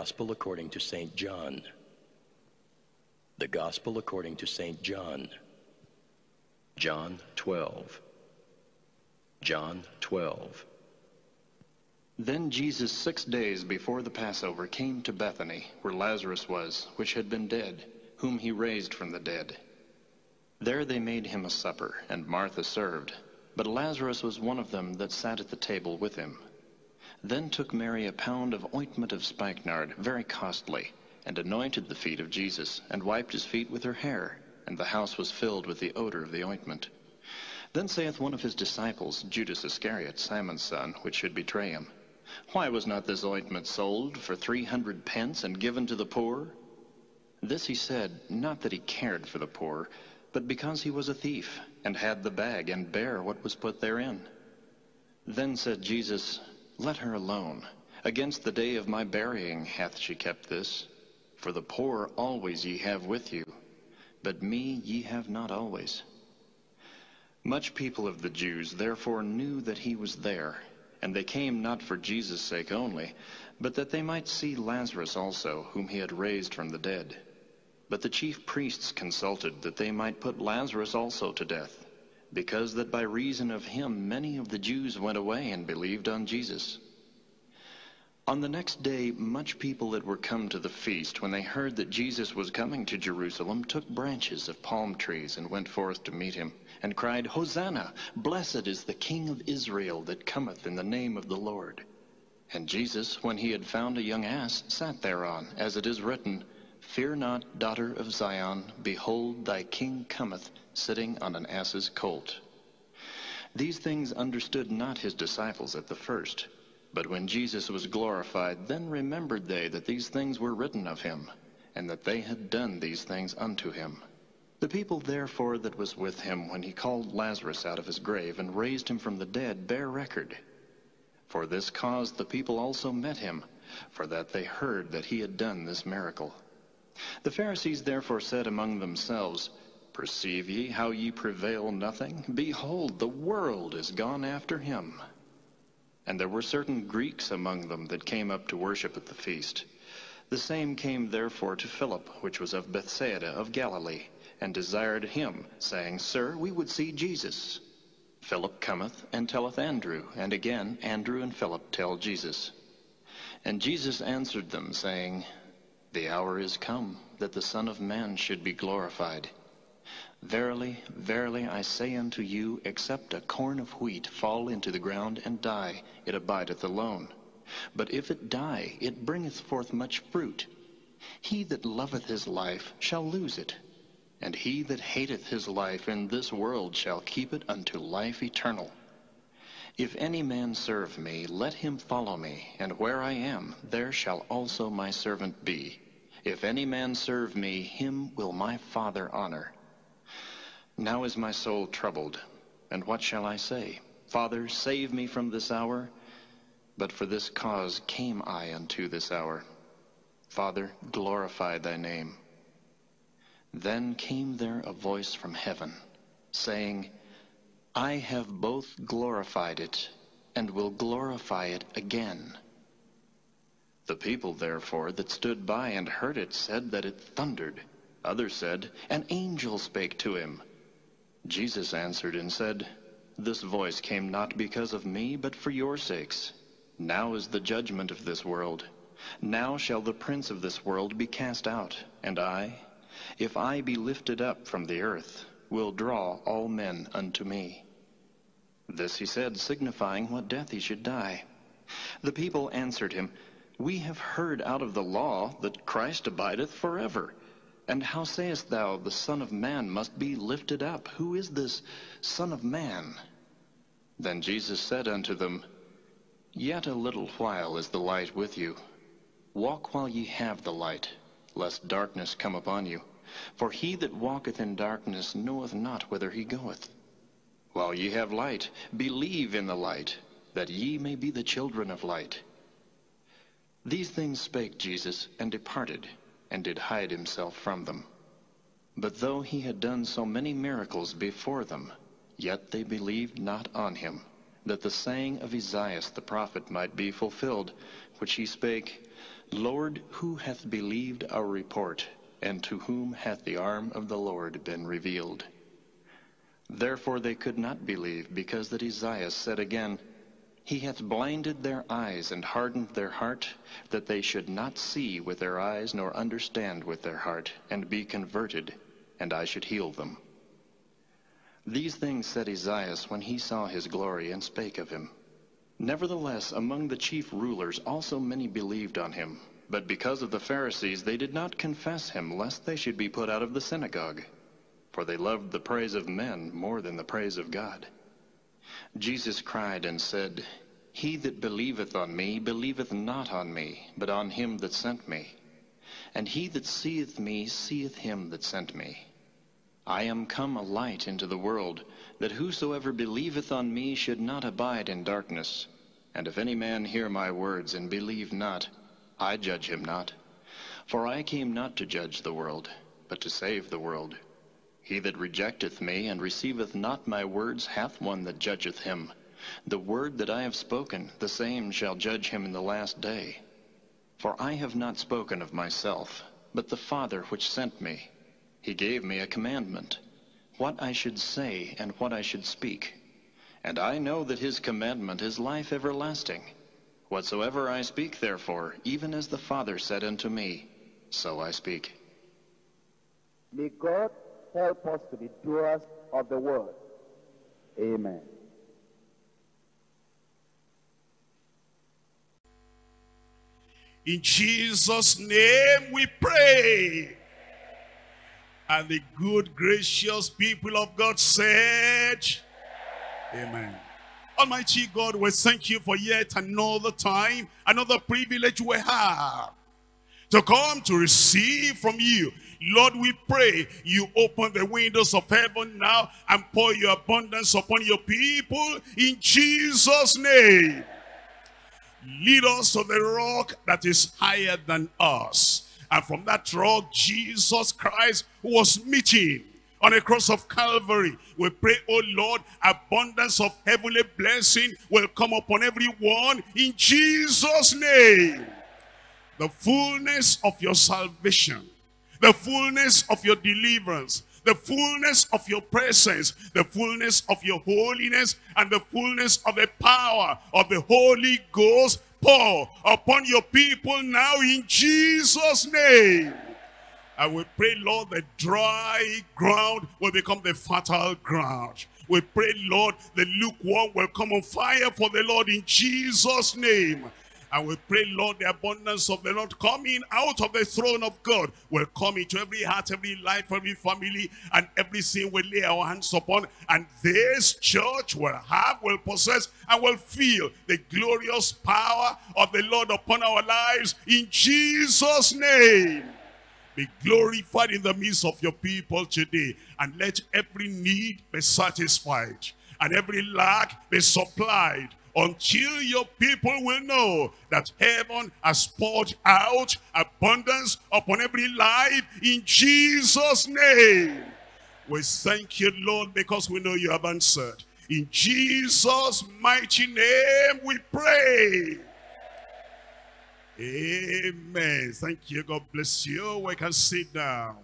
Gospel according to St. John. The Gospel according to St. John. John 12. John 12. Then Jesus, six days before the Passover, came to Bethany, where Lazarus was, which had been dead, whom he raised from the dead. There they made him a supper, and Martha served. But Lazarus was one of them that sat at the table with him. Then took Mary a pound of ointment of spikenard, very costly, and anointed the feet of Jesus, and wiped his feet with her hair, and the house was filled with the odor of the ointment. Then saith one of his disciples, Judas Iscariot, Simon's son, which should betray him, Why was not this ointment sold for three hundred pence and given to the poor? This he said, not that he cared for the poor, but because he was a thief, and had the bag, and bare what was put therein. Then said Jesus, Let her alone. Against the day of my burying hath she kept this. For the poor always ye have with you, but me ye have not always. Much people of the Jews therefore knew that he was there, and they came not for Jesus' sake only, but that they might see Lazarus also, whom he had raised from the dead. But the chief priests consulted that they might put Lazarus also to death, because that by reason of him many of the Jews went away and believed on Jesus. On the next day, much people that were come to the feast, when they heard that Jesus was coming to Jerusalem, took branches of palm trees and went forth to meet him, and cried, Hosanna! Blessed is the King of Israel that cometh in the name of the Lord. And Jesus, when he had found a young ass, sat thereon, as it is written, Fear not, daughter of Zion, behold, thy king cometh, sitting on an ass's colt. These things understood not his disciples at the first. But when Jesus was glorified, then remembered they that these things were written of him, and that they had done these things unto him. The people therefore that was with him when he called Lazarus out of his grave and raised him from the dead bear record. For this cause the people also met him, for that they heard that he had done this miracle. The Pharisees therefore said among themselves, Perceive ye how ye prevail nothing? Behold, the world is gone after him. And there were certain Greeks among them that came up to worship at the feast. The same came therefore to Philip, which was of Bethsaida of Galilee, and desired him, saying, Sir, we would see Jesus. Philip cometh and telleth Andrew, and again Andrew and Philip tell Jesus. And Jesus answered them, saying, The hour is come that the Son of Man should be glorified. Verily, verily, I say unto you, except a corn of wheat fall into the ground and die, it abideth alone. But if it die, it bringeth forth much fruit. He that loveth his life shall lose it, and he that hateth his life in this world shall keep it unto life eternal. If any man serve me, let him follow me, and where I am, there shall also my servant be. If any man serve me, him will my Father honor. Now is my soul troubled, and what shall I say? Father, save me from this hour. But for this cause came I unto this hour. Father, glorify thy name. Then came there a voice from heaven, saying, I have both glorified it, and will glorify it again. The people therefore that stood by and heard it said that it thundered. Others said, An angel spake to him. Jesus answered and said, This voice came not because of me, but for your sakes. Now is the judgment of this world. Now shall the prince of this world be cast out, and I, if I be lifted up from the earth, will draw all men unto me. This he said, signifying what death he should die. The people answered him, We have heard out of the law that Christ abideth forever. And how sayest thou, the Son of Man must be lifted up? Who is this Son of Man? Then Jesus said unto them, Yet a little while is the light with you. Walk while ye have the light, lest darkness come upon you. For he that walketh in darkness knoweth not whither he goeth. While ye have light, believe in the light, that ye may be the children of light. These things spake Jesus, and departed, and did hide himself from them. But though he had done so many miracles before them, yet they believed not on him, that the saying of Esaias the prophet might be fulfilled, which he spake, Lord, who hath believed our report, and to whom hath the arm of the Lord been revealed? Therefore they could not believe, because that Esaias said again, He hath blinded their eyes and hardened their heart, that they should not see with their eyes nor understand with their heart, and be converted, and I should heal them. These things said Esaias when he saw his glory and spake of him. Nevertheless, among the chief rulers also many believed on him. But because of the Pharisees, they did not confess him, lest they should be put out of the synagogue for they loved the praise of men more than the praise of God. Jesus cried and said, He that believeth on me believeth not on me, but on him that sent me. And he that seeth me seeth him that sent me. I am come a light into the world, that whosoever believeth on me should not abide in darkness. And if any man hear my words and believe not, I judge him not. For I came not to judge the world, but to save the world. He that rejecteth me and receiveth not my words hath one that judgeth him. The word that I have spoken, the same shall judge him in the last day. For I have not spoken of myself, but the Father which sent me. He gave me a commandment, what I should say and what I should speak. And I know that his commandment is life everlasting. Whatsoever I speak, therefore, even as the Father said unto me, so I speak. May God help us to be doers of the word. Amen. In Jesus' name we pray. And the good, gracious people of God said, Amen. Almighty God, we thank you for yet another time, another privilege we have to come to receive from you. Lord, we pray you open the windows of heaven now and pour your abundance upon your people in Jesus' name. Lead us to the rock that is higher than us. And from that rock, Jesus Christ was meeting on the cross of Calvary. We pray, oh Lord, abundance of heavenly blessing will come upon everyone in Jesus' name the fullness of your salvation, the fullness of your deliverance, the fullness of your presence, the fullness of your holiness, and the fullness of the power of the Holy Ghost pour upon your people now in Jesus' name. I will pray, Lord, the dry ground will become the fertile ground. We pray, Lord, the lukewarm will come on fire for the Lord in Jesus' name. And we pray, Lord, the abundance of the Lord coming out of the throne of God will come into every heart, every life, every family, and every sin we lay our hands upon. And this church will have, will possess, and will feel the glorious power of the Lord upon our lives in Jesus' name. Be glorified in the midst of your people today. And let every need be satisfied. And every lack be supplied until your people will know that heaven has poured out abundance upon every life in Jesus' name. We thank you, Lord, because we know you have answered. In Jesus' mighty name we pray. Amen. Thank you. God bless you. We can sit down.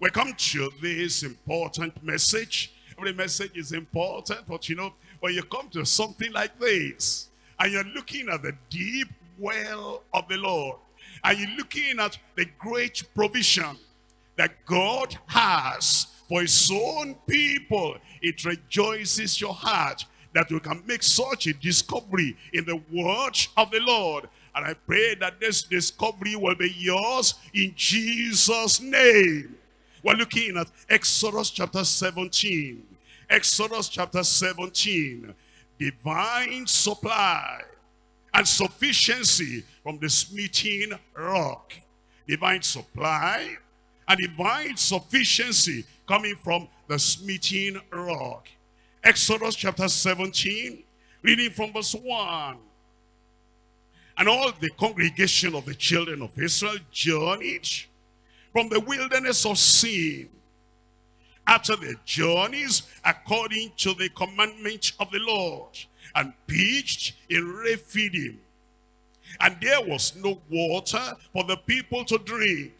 We come to this important message. Every message is important, but you know, when you come to something like this, and you're looking at the deep well of the Lord, and you're looking at the great provision that God has for his own people, it rejoices your heart that you can make such a discovery in the word of the Lord. And I pray that this discovery will be yours in Jesus' name. We're looking at Exodus chapter 17. Exodus chapter 17. Divine supply and sufficiency from the smithing rock. Divine supply and divine sufficiency coming from the smithing rock. Exodus chapter 17, reading from verse 1. And all the congregation of the children of Israel journeyed from the wilderness of sin after their journeys according to the commandment of the Lord and pitched in Rephidim. And there was no water for the people to drink.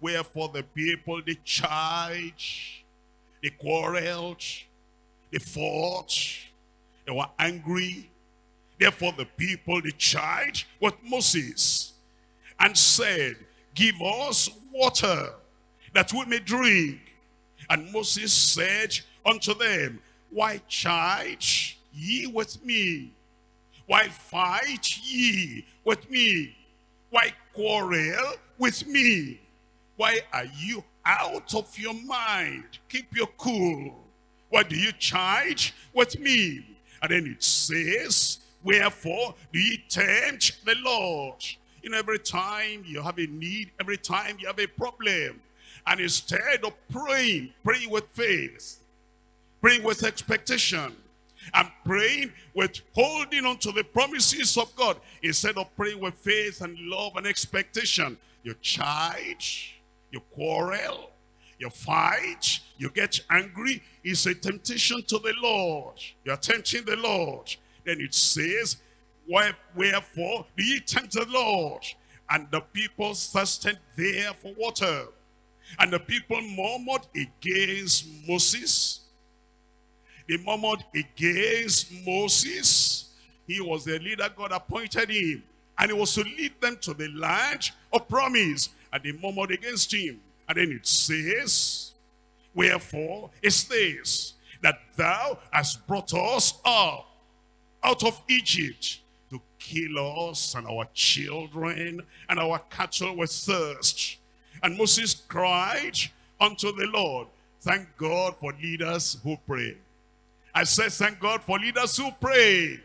Wherefore the people, they charged, they quarreled, they fought, they were angry. Therefore the people, they charged with Moses and said, Give us water that we may drink. And Moses said unto them, Why charge ye with me? Why fight ye with me? Why quarrel with me? Why are you out of your mind? Keep your cool. Why do you charge with me? And then it says, Wherefore do ye tempt the Lord? You know, every time you have a need, every time you have a problem, and instead of praying, pray with faith, praying with expectation, and praying with holding on to the promises of God, instead of praying with faith and love and expectation, you charge, you quarrel, you fight, you get angry. It's a temptation to the Lord. You're tempting the Lord. Then it says, Wherefore do ye tempt the Lord? And the people thirsted there for water. And the people murmured against Moses. They murmured against Moses. He was the leader God appointed him. And he was to lead them to the land of promise. And they murmured against him. And then it says, Wherefore is this, that thou hast brought us up out of Egypt to kill us and our children and our cattle with thirst. And Moses cried unto the Lord, thank God for leaders who pray. I said, thank God for leaders who pray.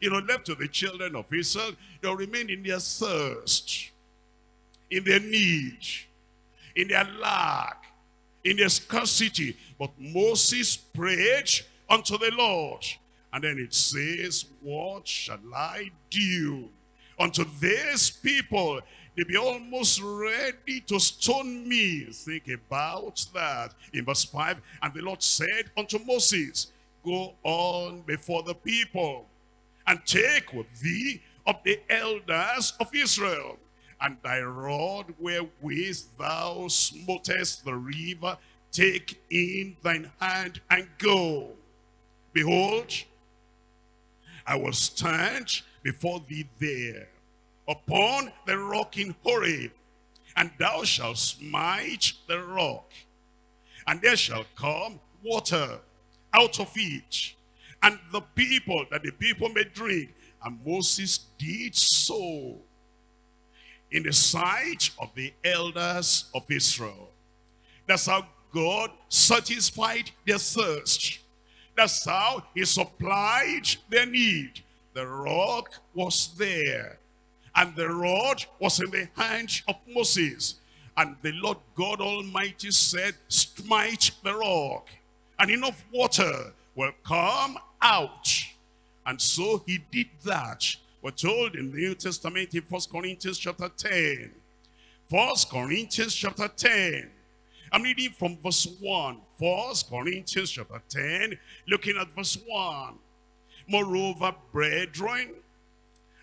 You know, left to the children of Israel, they'll remain in their thirst, in their need, in their lack, in their scarcity. But Moses prayed unto the Lord. And then it says, what shall I do unto this people? Be almost ready to stone me. Think about that. In verse 5, and the Lord said unto Moses, Go on before the people, and take with thee of the elders of Israel, and thy rod wherewith thou smotest the river, take in thine hand and go. Behold, I will stand before thee there upon the rock in Horeb, and thou shalt smite the rock, and there shall come water out of it, and the people, that the people may drink. And Moses did so in the sight of the elders of Israel. That's how God satisfied their thirst. That's how he supplied their need. The rock was there. And the rod was in the hand of Moses. And the Lord God Almighty said, smite the rock. And enough water will come out. And so he did that. We're told in the New Testament in 1 Corinthians chapter 10. 1 Corinthians chapter 10. I'm reading from verse 1. 1 Corinthians chapter 10, looking at verse 1. Moreover, brethren,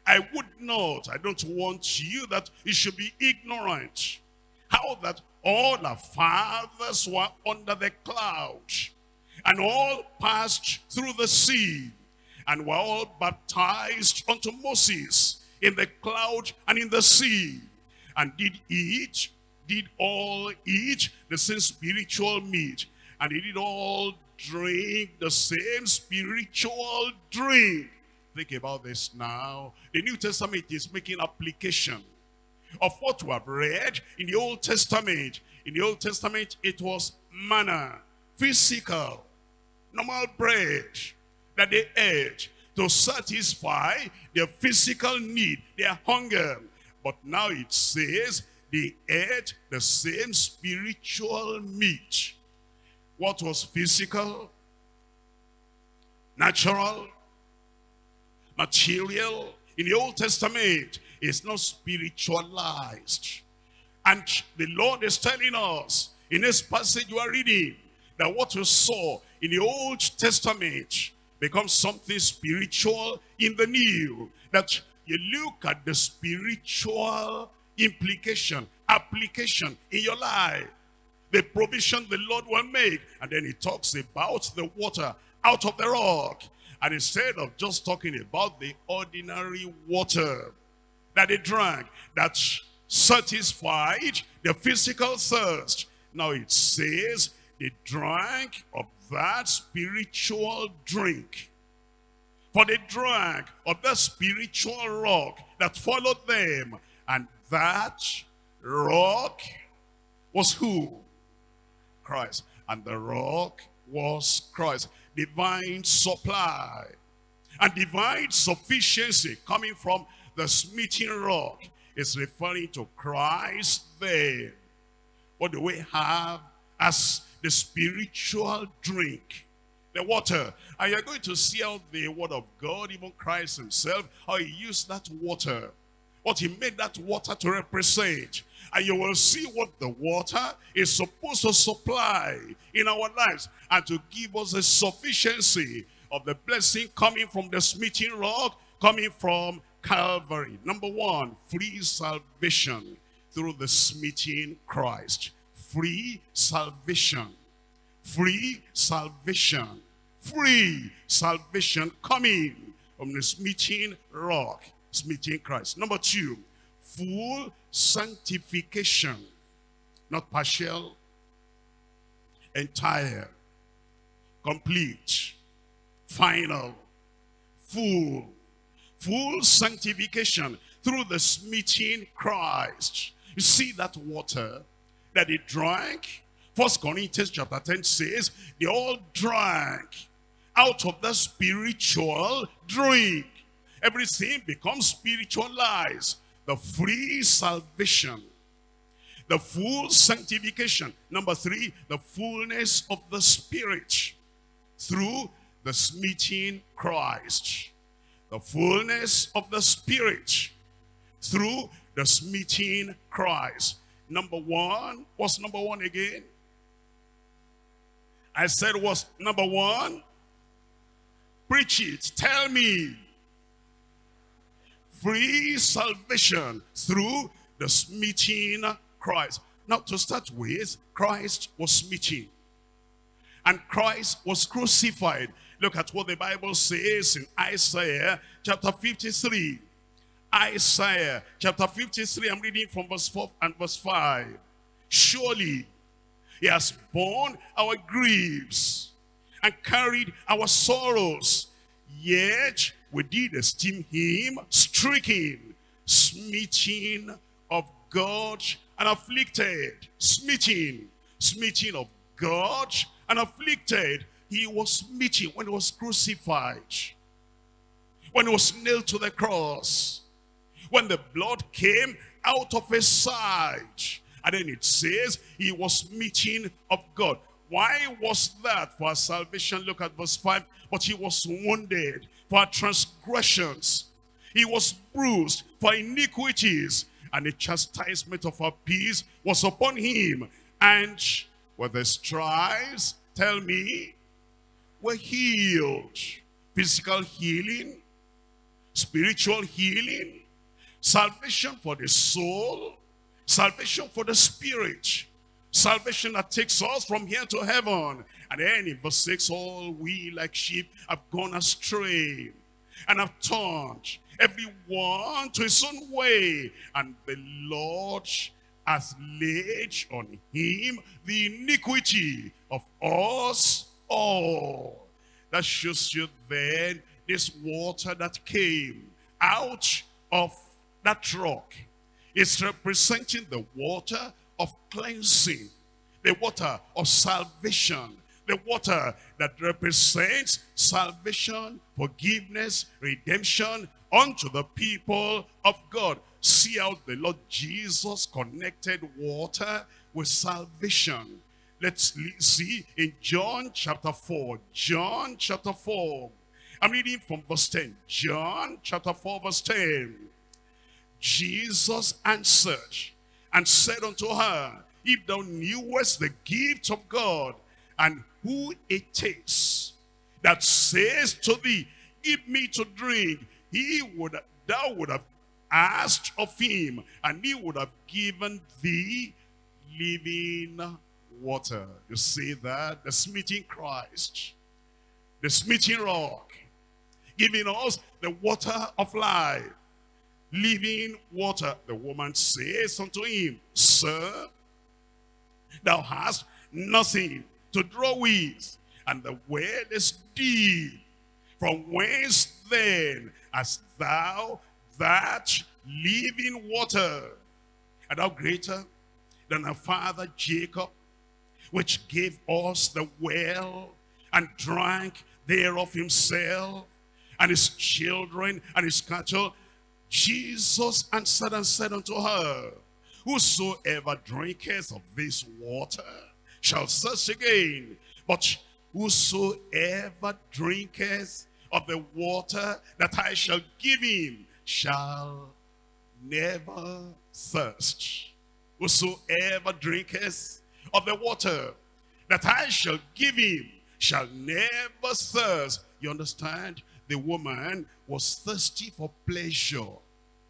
I would not, I don't want you that you should be ignorant. How that all our fathers were under the cloud, and all passed through the sea, and were all baptized unto Moses in the cloud and in the sea, and did eat, did all eat the same spiritual meat, and they did all drink the same spiritual drink. Think about this now. The New Testament is making application of what we have read in the Old Testament. In the Old Testament, it was manna, physical, normal bread that they ate to satisfy their physical need, their hunger. But now it says they ate the same spiritual meat. What was physical, natural, material in the Old Testament is not spiritualized. And the Lord is telling us in this passage you are reading that what you saw in the Old Testament, becomes something spiritual in the new. That you look at the spiritual implication, application in your life. The provision the Lord will make. And then he talks about the water out of the rock. And instead of just talking about the ordinary water that they drank, that satisfied the physical thirst. Now it says they drank of that spiritual drink. For they drank of the spiritual rock that followed them. And that rock was who? Christ. And the rock was Christ. Divine supply. And divine sufficiency coming from the smithing rock is referring to Christ there. What do we have as the spiritual drink? The water. And you're going to see how the word of God, even Christ himself, how he used that water. What he made that water to represent. And you will see what the water is supposed to supply in our lives. And to give us a sufficiency of the blessing coming from the smithing rock, coming from Calvary. Number one, free salvation through the smithing Christ. Free salvation. Free salvation. Free salvation coming from the smithing rock, smithing Christ. Number two, full sanctification. Not partial, entire, complete, final, full full sanctification through the smithing Christ. You see that water that they drank? First Corinthians chapter 10 says, they all drank out of the spiritual drink. Everything becomes spiritualized. The free salvation. The full sanctification. Number three, the fullness of the Spirit through the smithing Christ the fullness of the Spirit through the smithing Christ. Number one, what's number one again? I said was number one? Preach it, tell me. Free salvation through the smiting Christ. Now to start with, Christ was smithing. And Christ was crucified. Look at what the Bible says in Isaiah chapter 53. Isaiah chapter 53, I'm reading from verse 4 and verse 5. Surely he has borne our griefs and carried our sorrows. Yet we did esteem him stricken, smitten of God and afflicted. Smitten, smitten of God and afflicted he was meeting when he was crucified, when he was nailed to the cross, when the blood came out of his side. And then it says he was meeting of God. Why was that? For our salvation, look at verse 5. But he was wounded for our transgressions. He was bruised for iniquities. And the chastisement of our peace was upon him. And with the stripes, tell me, were healed. Physical healing, spiritual healing, salvation for the soul, salvation for the spirit, salvation that takes us from here to heaven. And then in verse 6, all we like sheep have gone astray and have turned everyone to his own way. And the Lord has laid on him the iniquity of us all. That shows you then this water that came out of that rock is representing the water of cleansing, the water of salvation, the water that represents salvation, forgiveness, redemption unto the people of God. See how the Lord Jesus connected water with salvation. Let's see in John chapter 4. John chapter 4. I'm reading from verse 10. John chapter 4 verse 10. Jesus answered and said unto her, If thou knewest the gift of God and who it is, that says to thee, give me to drink, he would, thou would have asked of him, and he would have given thee living water. You see that? The smithing Christ, the smithing rock, giving us the water of life, living water. The woman says unto him, Sir, thou hast nothing to draw with, and the well is deep. From whence then hast thou that living water? And thou greater than our father Jacob, which gave us the well and drank thereof himself and his children and his cattle. Jesus answered and said unto her, Whosoever drinketh of this water shall thirst again, but whosoever drinketh of the water that I shall give him shall never thirst. Whosoever drinketh of the water that I shall give him shall never thirst. You understand? The woman was thirsty for pleasure.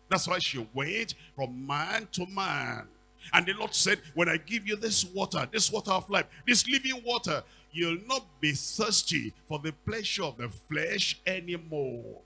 That's why she went from man to man. And the Lord said, when I give you this water, this water of life, this living water, you'll not be thirsty for the pleasure of the flesh anymore.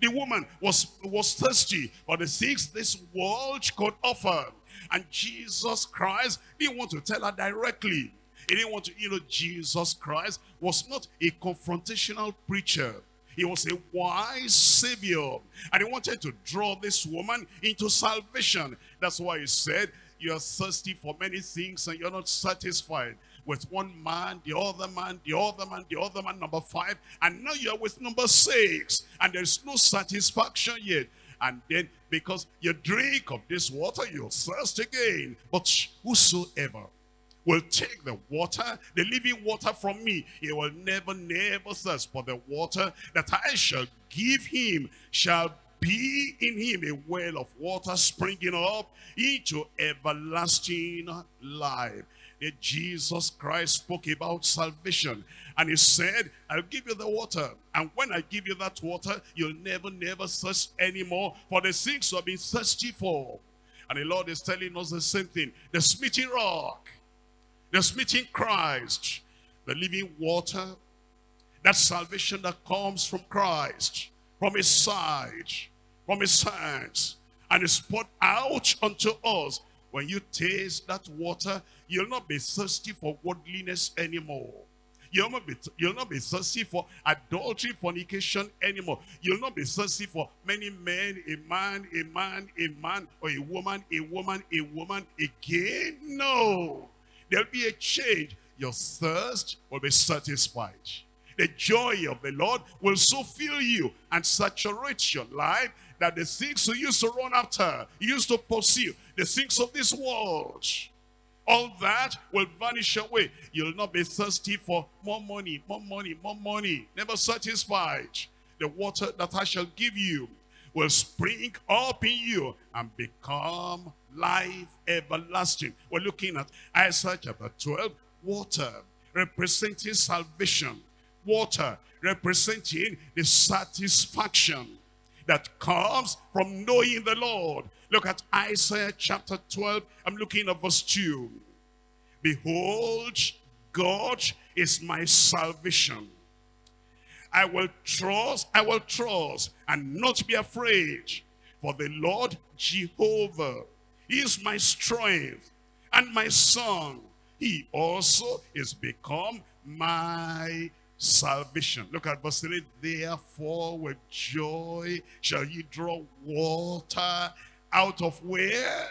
The woman was, was thirsty for the things this world could offer. And Jesus Christ didn't want to tell her directly. He didn't want to, you know, Jesus Christ was not a confrontational preacher. He was a wise savior. And he wanted to draw this woman into salvation. That's why he said, you're thirsty for many things and you're not satisfied with one man, the other man, the other man, the other man, number five. And now you're with number six. And there's no satisfaction yet. And then because you drink of this water, you'll thirst again. But whosoever will take the water, the living water from me, he will never, never thirst. For the water that I shall give him shall be in him a well of water springing up into everlasting life. That Jesus Christ spoke about salvation. And he said, I'll give you the water. And when I give you that water, you'll never, never thirst anymore for the things you have been thirsty for. And the Lord is telling us the same thing. The smithing rock, the smithing Christ, the living water, that salvation that comes from Christ, from his side, from his hands, and is poured out unto us. When you taste that water, you'll not be thirsty for worldliness anymore. You'll not, be, you'll not be thirsty for adultery, fornication anymore. You'll not be thirsty for many men, a man, a man, a man, or a woman, a woman, a woman again. No. There'll be a change. Your thirst will be satisfied. The joy of the Lord will so fill you and saturate your life that the things you used to run after, you used to pursue, the things of this world, all that will vanish away. You'll not be thirsty for more money, more money, more money. Never satisfied. The water that I shall give you will spring up in you and become life everlasting. We're looking at Isaiah chapter 12. Water representing salvation. Water representing the satisfaction that comes from knowing the Lord. Look at Isaiah chapter 12. I'm looking at verse 2. Behold, God is my salvation. I will trust, I will trust and not be afraid. For the Lord Jehovah is my strength and my song. He also is become my salvation. Look at verse 3. Therefore with joy shall ye draw water out of where?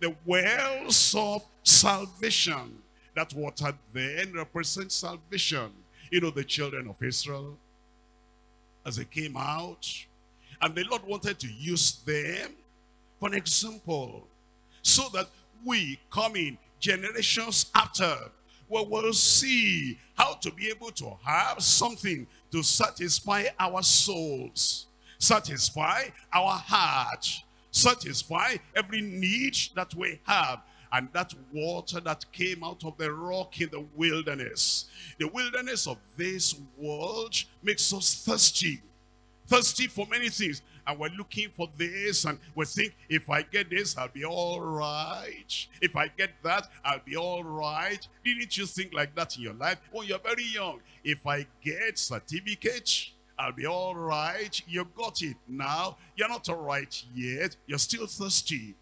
The wells of salvation. That water then represents salvation. You know the children of Israel as they came out and the Lord wanted to use them for an example so that we coming generations after we will see how to be able to have something to satisfy our souls, satisfy our heart, satisfy every need that we have. And that water that came out of the rock in the wilderness. The wilderness of this world makes us thirsty. Thirsty for many things. And we're looking for this and we think, if I get this, I'll be all right. If I get that, I'll be all right. Didn't you think like that in your life when you're very young? If I get certificate, I'll be all right. You got it now. You're not all right yet. You're still thirsty.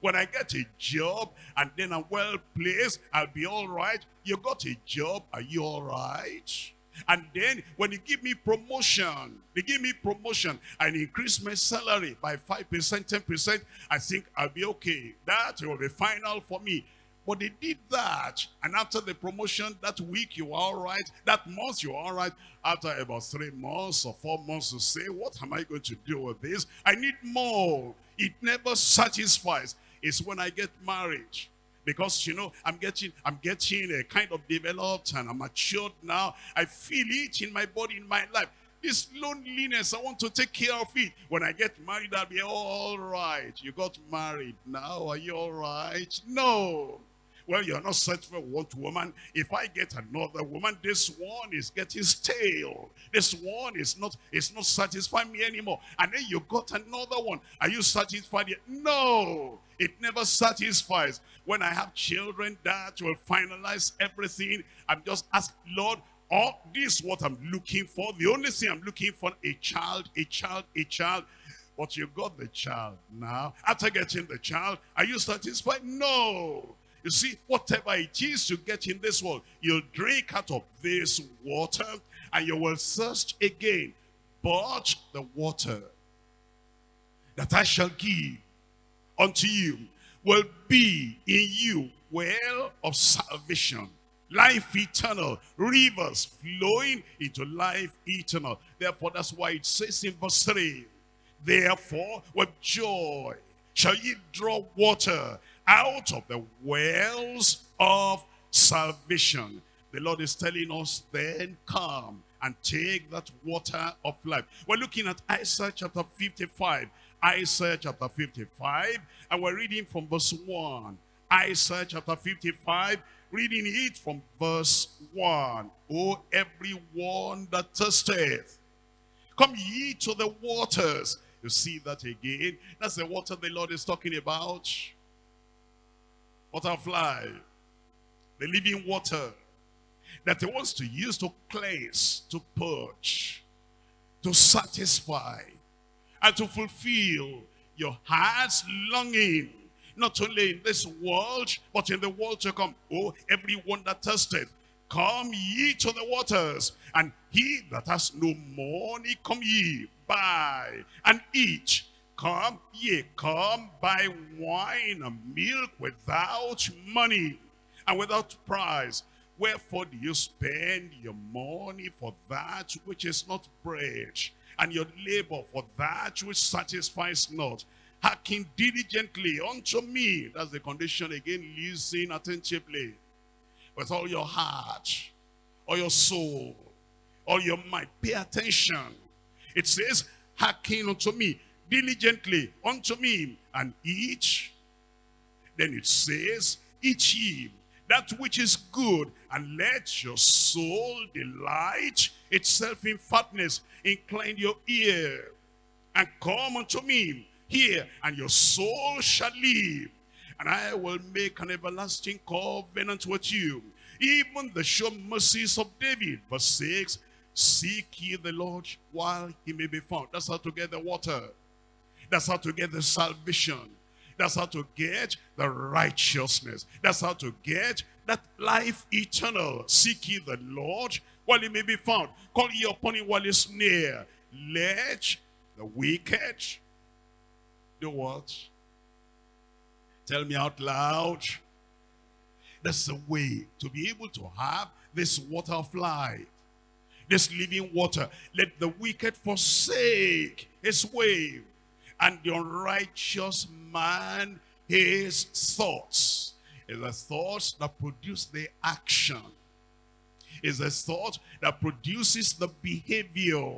When I get a job and then I'm well placed, I'll be all right. You got a job. Are you all right? And then when you give me promotion, they give me promotion and increase my salary by 5%, 10%, I think I'll be okay. That will be final for me. But they did that. And after the promotion, that week you were all right. That month you were all right. After about three months or four months to say, what am I going to do with this? I need more. It never satisfies. It's when I get married because you know i'm getting i'm getting a kind of developed and i'm matured now. I feel it in my body in my life. This loneliness i want to take care of it. When i get married i'll be all right. You got married now? Are you all right? No well, you're not set for one woman. If I get another woman, this one is getting stale. This one is not, is not satisfying me anymore. And then you got another one. Are you satisfied yet? No, it never satisfies. When I have children, that will finalize everything. I'm just asking, Lord, all this what I'm looking for. The only thing I'm looking for, a child, a child, a child. But you got the child now. After getting the child, are you satisfied? No. You see, whatever it is you get in this world, you'll drink out of this water and you will thirst again. But the water that I shall give unto you will be in you well of salvation life eternal rivers flowing into life eternal therefore that's why it says in verse 3 therefore with joy shall ye draw water out of the wells of salvation. The Lord is telling us, then come and take that water of life. We're looking at Isaiah chapter 55. Isaiah chapter 55, and we're reading from verse 1. Isaiah chapter 55, reading it from verse 1. Oh, everyone that thirsteth, come ye to the waters. You see that again. That's the water the Lord is talking about butterfly, the living water that he wants to use to cleanse, to purge, to satisfy, and to fulfill your heart's longing, not only in this world, but in the world to come. Oh, everyone that thirsted, come ye to the waters, and he that has no money, come ye, buy and eat. Come, ye come, buy wine and milk without money and without price. Wherefore do you spend your money for that which is not bread, and your labor for that which satisfies not? Hearken diligently unto me. That's the condition again. Listen attentively. With all your heart, all your soul, all your might. Pay attention. It says, hearken unto me diligently unto me and eat. Then it says, eat ye that which is good, and let your soul delight itself in fatness. Incline your ear and come unto me here, and your soul shall live. And I will make an everlasting covenant with you, even the sure mercies of David. Verse 6, Seek ye the Lord while he may be found. That's how to get the water. That's how to get the salvation. That's how to get the righteousness. That's how to get that life eternal. Seek ye the Lord while he may be found. Call ye upon him while he's near. Let the wicked do what? Tell me out loud. That's the way to be able to have this water of life. This living water. Let the wicked forsake his way and the unrighteous man his thoughts. Is the thoughts that produce the action. Is the thought that produces the behavior.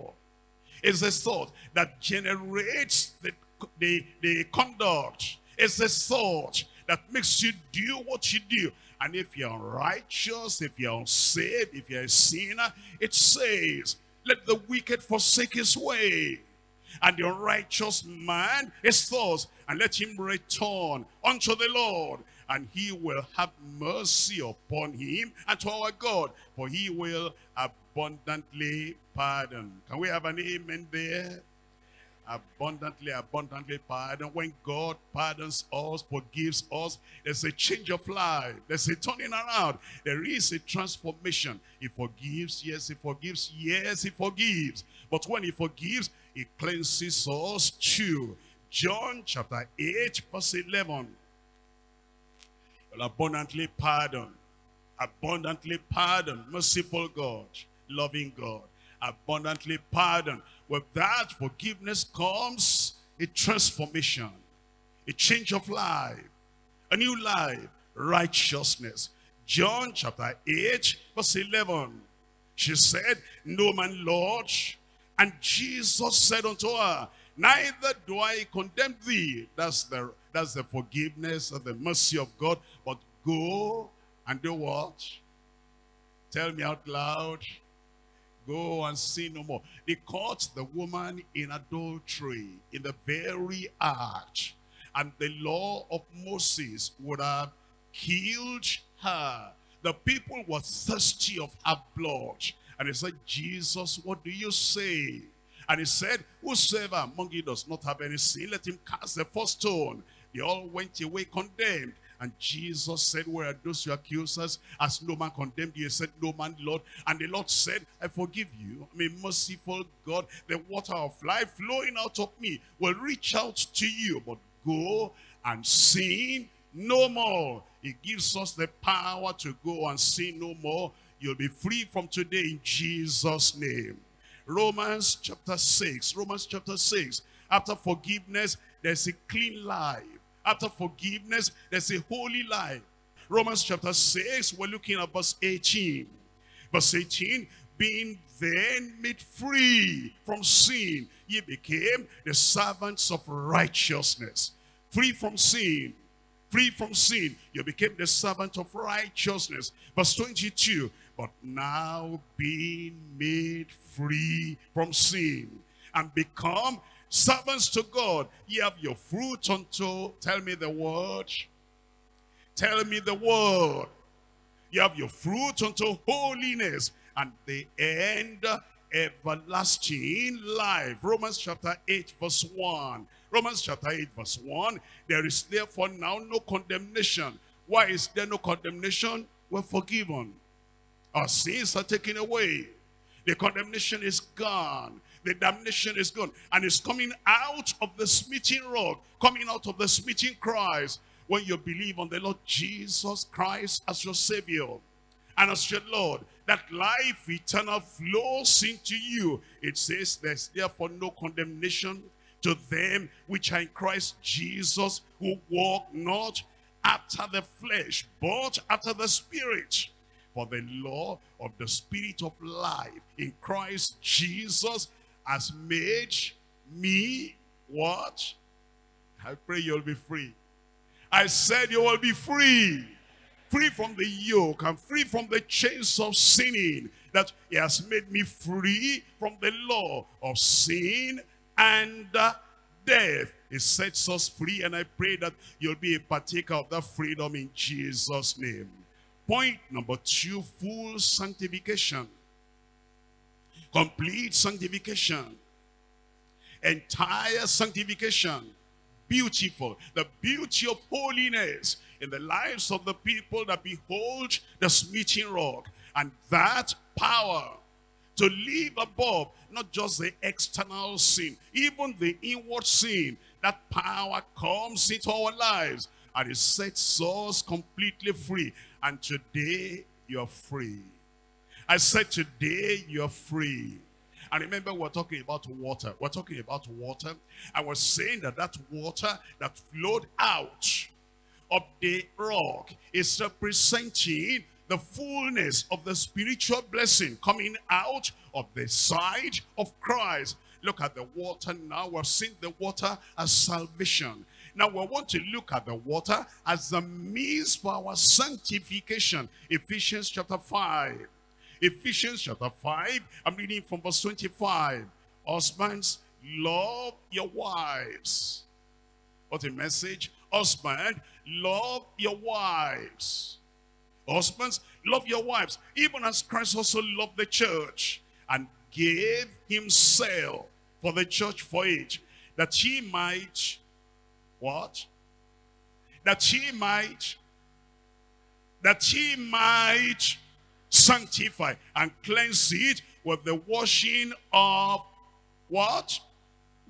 Is the thought that generates the, the, the conduct. Is the thought that makes you do what you do. And if you're unrighteous, if you're unsaved, if you're a sinner, it says, let the wicked forsake his way. And the unrighteous man his thoughts, and let him return unto the Lord. And he will have mercy upon him and to our God, for he will abundantly pardon. Can we have an amen there? abundantly, abundantly pardon. When God pardons us, forgives us, there's a change of life. There's a turning around. There is a transformation. He forgives, yes, he forgives, yes, he forgives. But when he forgives, he cleanses us too. John chapter 8, verse 11. Will abundantly pardon. Abundantly pardon. Merciful God. Loving God. Abundantly pardon. With that forgiveness comes a transformation, a change of life, a new life, righteousness. John chapter 8, verse 11. She said, No man, Lord. And Jesus said unto her, Neither do I condemn thee. That's the, that's the forgiveness of the mercy of God. But go and do what? Tell me out loud. Go and sin no more. They caught the woman in adultery in the very act. And the law of Moses would have killed her. The people were thirsty of her blood. And he said, Jesus, what do you say? And he said, whosoever among you does not have any sin, let him cast the first stone. They all went away condemned. And Jesus said, where are those your accusers? As no man condemned you, he said, no man, Lord. And the Lord said, I forgive you. I'm a merciful God. The water of life flowing out of me will reach out to you. But go and sin no more. He gives us the power to go and sin no more. You'll be free from today in Jesus' name. Romans chapter 6. Romans chapter 6. After forgiveness, there's a clean life. After forgiveness, there's a holy life. Romans chapter 6, we're looking at verse 18. Verse 18, being then made free from sin, ye became the servants of righteousness. Free from sin, free from sin, you became the servant of righteousness. Verse 22, but now being made free from sin and become servants to God. Ye have your fruit unto, tell me the word. Tell me the word. You have your fruit unto holiness and the end everlasting life. Romans chapter 8 verse 1. Romans chapter 8 verse 1. There is therefore now no condemnation. Why is there no condemnation? We're forgiven. Our sins are taken away. The condemnation is gone the damnation is gone. And it's coming out of the smitten rock, coming out of the smitten Christ. When you believe on the Lord Jesus Christ as your Savior and as your Lord, that life eternal flows into you. It says there's therefore no condemnation to them which are in Christ Jesus, who walk not after the flesh, but after the Spirit. For the law of the Spirit of life in Christ Jesus has made me what? I pray you'll be free. I said you will be free. Free from the yoke and free from the chains of sinning. That he has made me free from the law of sin and uh, death. He sets us free and I pray that you'll be a partaker of that freedom in Jesus' name. Point number two, full sanctification. Complete sanctification, entire sanctification, beautiful, the beauty of holiness in the lives of the people that behold the smitten rock, and that power to live above not just the external sin, even the inward sin, that power comes into our lives and it sets us completely free. And today you're free. I said today you're free. And remember, we're talking about water. We're talking about water. I was saying that that water that flowed out of the rock is representing the fullness of the spiritual blessing coming out of the side of Christ. Look at the water now. We've seen the water as salvation. Now we want to look at the water as the means for our sanctification. Ephesians chapter 5. Ephesians chapter 5, I'm reading from verse 25. Husbands, love your wives. What a message. Husband, love your wives. Husbands, love your wives, even as Christ also loved the church and gave himself for the church for it, that he might, what? That he might, that he might sanctify and cleanse it with the washing of what?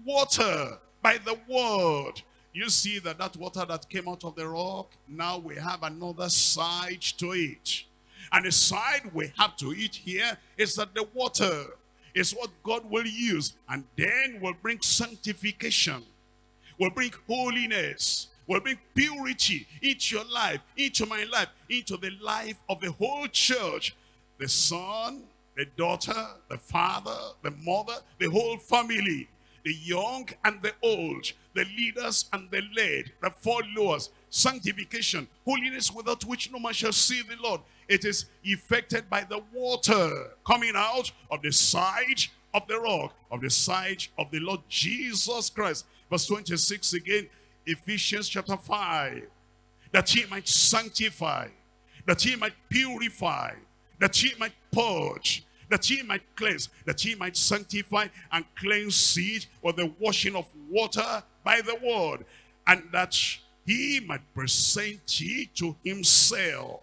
Water by the word. You see that that water that came out of the rock, now we have another side to it. And the side we have to it here is that the water is what God will use and then will bring sanctification, will bring holiness, will bring purity into your life, into my life, into the life of the whole church. The son, the daughter, the father, the mother, the whole family, the young and the old, the leaders and the led, the followers, sanctification, holiness without which no man shall see the Lord. It is effected by the water coming out of the side of the rock, of the side of the Lord Jesus Christ. Verse 26 again, Ephesians chapter 5. That he might sanctify, that he might purify, that he might purge, that he might cleanse, that he might sanctify and cleanse it with the washing of water by the word, and that he might present it to himself.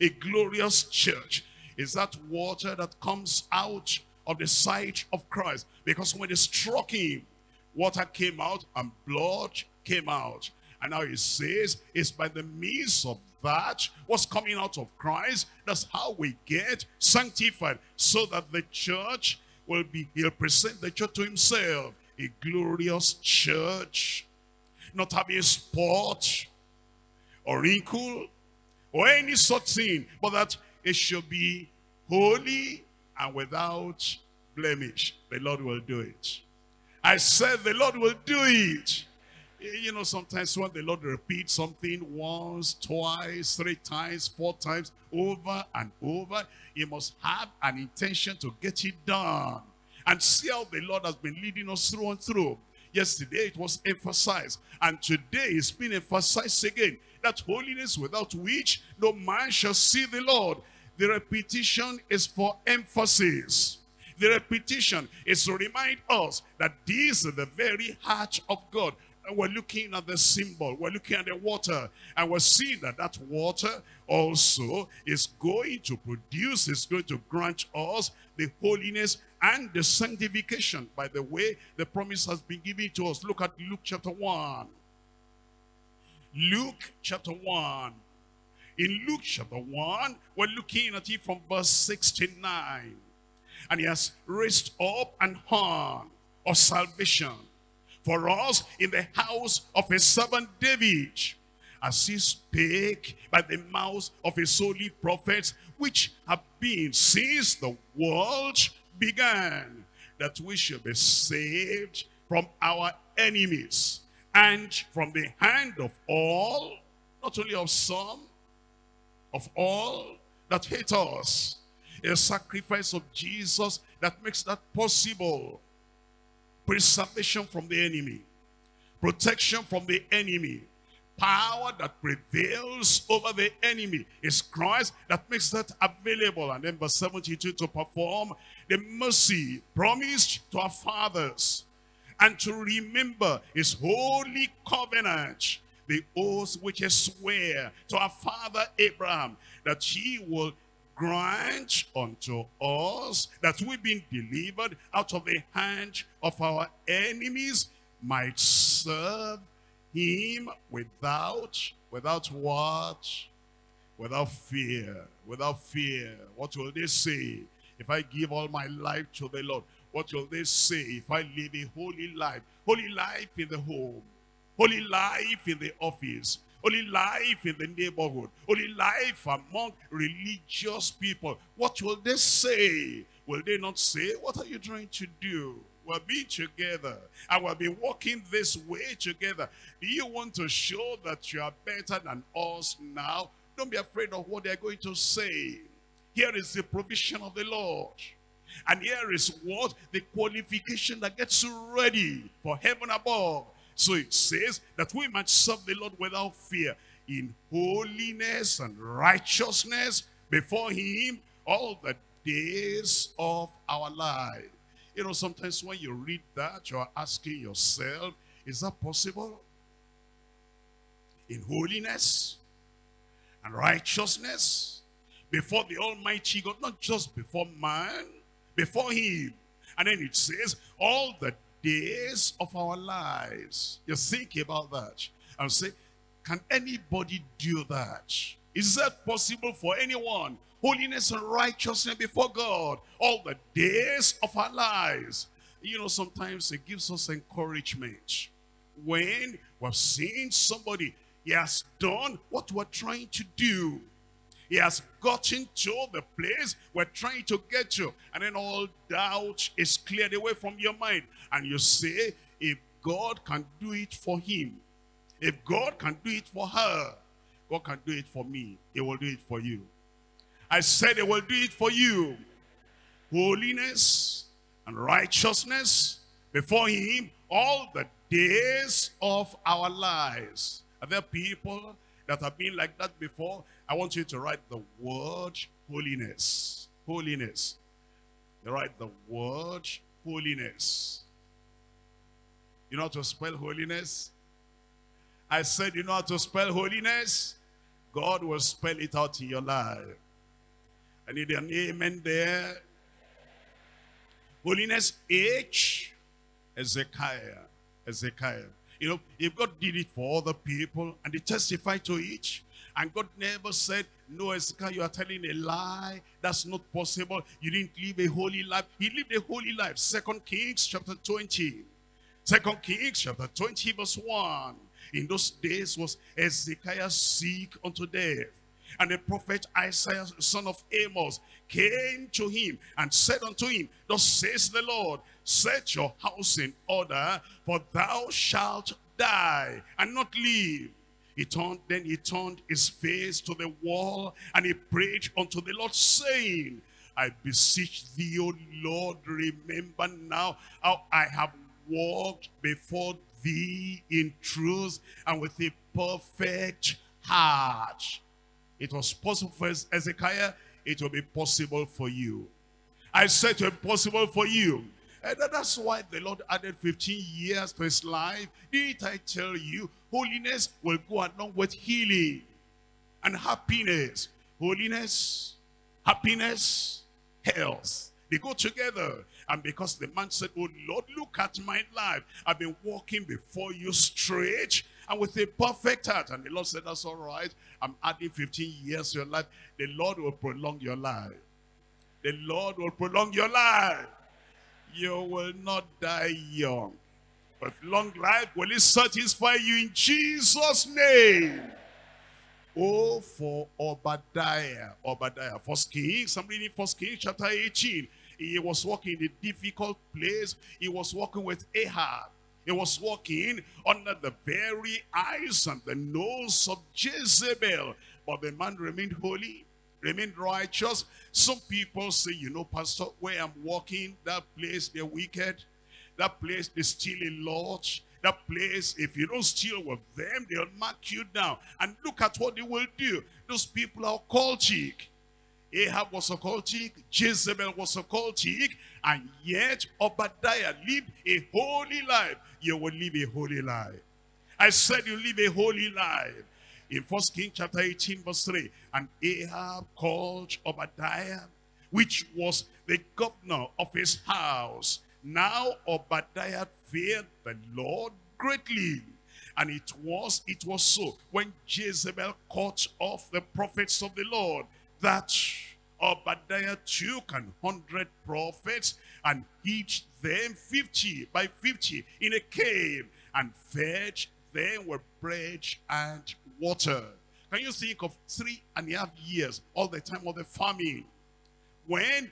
A glorious church is that water that comes out of the side of Christ. Because when they struck him, water came out and blood came out. And now he says, it's by the means of that, what's coming out of Christ, that's how we get sanctified. So that the church will be, he'll present the church to himself. A glorious church, not having spot or wrinkle or any such thing, but that it should be holy and without blemish. The Lord will do it. I said the Lord will do it. You know, sometimes when the Lord repeats something once, twice, three times, four times, over and over, he must have an intention to get it done. And see how the Lord has been leading us through and through. Yesterday it was emphasized. And today it's been emphasized again. That holiness without which no man shall see the Lord. The repetition is for emphasis. The repetition is to remind us that this is the very heart of God. And we're looking at the symbol. We're looking at the water. And we're seeing that that water also is going to produce, is going to grant us the holiness and the sanctification. By the way, the promise has been given to us. Look at Luke chapter 1. Luke chapter 1. In Luke chapter 1, we're looking at it from verse 69. And he has raised up an horn of salvation for us in the house of his servant David, as he spake by the mouth of his holy prophets, which have been since the world began, that we should be saved from our enemies and from the hand of all, not only of some, of all that hate us. A sacrifice of Jesus that makes that possible. Preservation from the enemy, protection from the enemy, power that prevails over the enemy is Christ that makes that available. And then verse 72 to perform the mercy promised to our fathers and to remember his holy covenant, the oath which he sware to our father Abraham that he will grant unto us that we've been delivered out of the hand of our enemies might serve him without, without what? Without fear, without fear. What will they say if I give all my life to the Lord? What will they say if I live a holy life? Holy life in the home, holy life in the office, Holy life in the neighborhood. only life among religious people. What will they say? Will they not say, what are you trying to do? We'll be together and we've been walking this way together. Do you want to show that you are better than us now? Don't be afraid of what they're going to say. Here is the provision of the Lord. And here is what the qualification that gets you ready for heaven above. So it says that we might serve the Lord without fear in holiness and righteousness before him all the days of our life. You know, sometimes when you read that, you're asking yourself, is that possible? In holiness and righteousness before the Almighty God, not just before man, before him. And then it says, all the days of our lives. You think about that and say, can anybody do that? Is that possible for anyone? Holiness and righteousness before God, all the days of our lives. You know, sometimes it gives us encouragement. When we've seen somebody, he has done what we're trying to do. He has gotten to the place we're trying to get to. And then all doubt is cleared away from your mind. And you say, if God can do it for him, if God can do it for her, God can do it for me. He will do it for you. I said he will do it for you. Holiness and righteousness before him all the days of our lives. Are there people that have been like that before? I want you to write the word holiness. Holiness. You write the word holiness. You know how to spell holiness? I said you know how to spell holiness? God will spell it out in your life. I need an amen there. Holiness H. Hezekiah. Hezekiah. You know, if God did it for other people and they testify to it, and God never said, no, Ezekiel, you are telling a lie. That's not possible. You didn't live a holy life. He lived a holy life. Second Kings chapter 20. Second Kings chapter 20 verse 1. In those days was Ezekiel sick unto death. And the prophet Isaiah, son of Amos, came to him and said unto him, Thus says the Lord, set your house in order, for thou shalt die and not live. He turned, then he turned his face to the wall and he prayed unto the Lord, saying, I beseech thee, O Lord, remember now how I have walked before thee in truth and with a perfect heart. It was possible for Hezekiah, it will be possible for you. I said it for you. And that's why the Lord added 15 years to his life. Didn't I tell you, holiness will go along with healing and happiness. Holiness, happiness, health. They go together. And because the man said, oh Lord, look at my life. I've been walking before you straight and with a perfect heart. And the Lord said, that's all right. I'm adding 15 years to your life. The Lord will prolong your life. The Lord will prolong your life. You will not die young. But long life will it satisfy you in Jesus' name. Oh, for Obadiah. Obadiah. First Kings. I'm reading First Kings chapter 18. He was walking in a difficult place. He was walking with Ahab. He was walking under the very eyes and the nose of Jezebel. But the man remained holy, remained righteous. Some people say, you know, Pastor, where I'm walking, that place, they're wicked. That place, they steal a lot. That place, if you don't steal with them, they'll mark you down. And look at what they will do. Those people are cultic. Ahab was a occultic, Jezebel was a occultic, and yet Obadiah lived a holy life. You will live a holy life. I said you live a holy life. In First King chapter 18 verse 3, and Ahab called Obadiah, which was the governor of his house. Now Obadiah feared the Lord greatly. And it was, it was so when Jezebel cut off the prophets of the Lord that Obadiah took an hundred prophets and each them 50 by 50 in a cave and fed them were bread and water. Can you think of three and a half years, all the time of the famine, when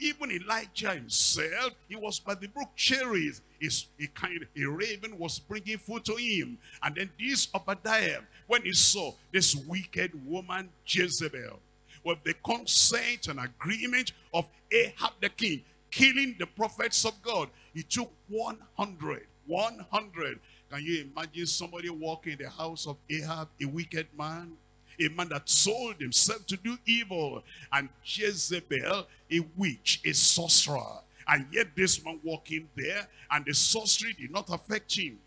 even Elijah himself, he was by the brook Cherith. His, a kind a raven was bringing food to him. And then this Obadiah, when he saw this wicked woman Jezebel, with the consent and agreement of Ahab the king, killing the prophets of God, he took 100, 100. Can you imagine somebody walking in the house of Ahab, a wicked man? a man that sold himself to do evil, and Jezebel, a witch, a sorcerer. And yet this man walking there, and the sorcery did not affect him.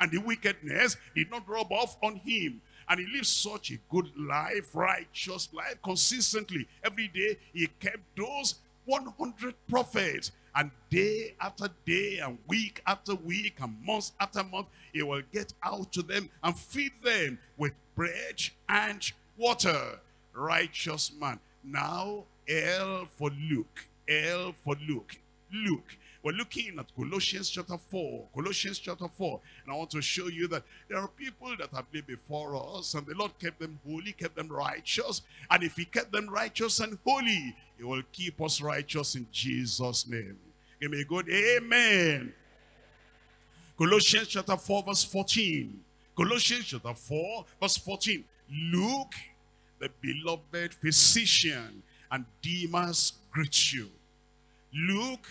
And the wickedness did not rub off on him. And he lived such a good life, righteous life, consistently. Every day he kept those 100 prophets. And day after day and week after week and month after month, he will get out to them and feed them with bread and water. Righteous man. Now, L for Luke. L for Luke. Luke. We're looking at Colossians chapter 4. Colossians chapter 4. And I want to show you that there are people that have lived before us and the Lord kept them holy, kept them righteous. And if he kept them righteous and holy, he will keep us righteous in Jesus' name. Give me a good amen. Colossians chapter 4 verse 14. Colossians chapter 4 verse 14. Luke, the beloved physician, and Demas greet you. Luke,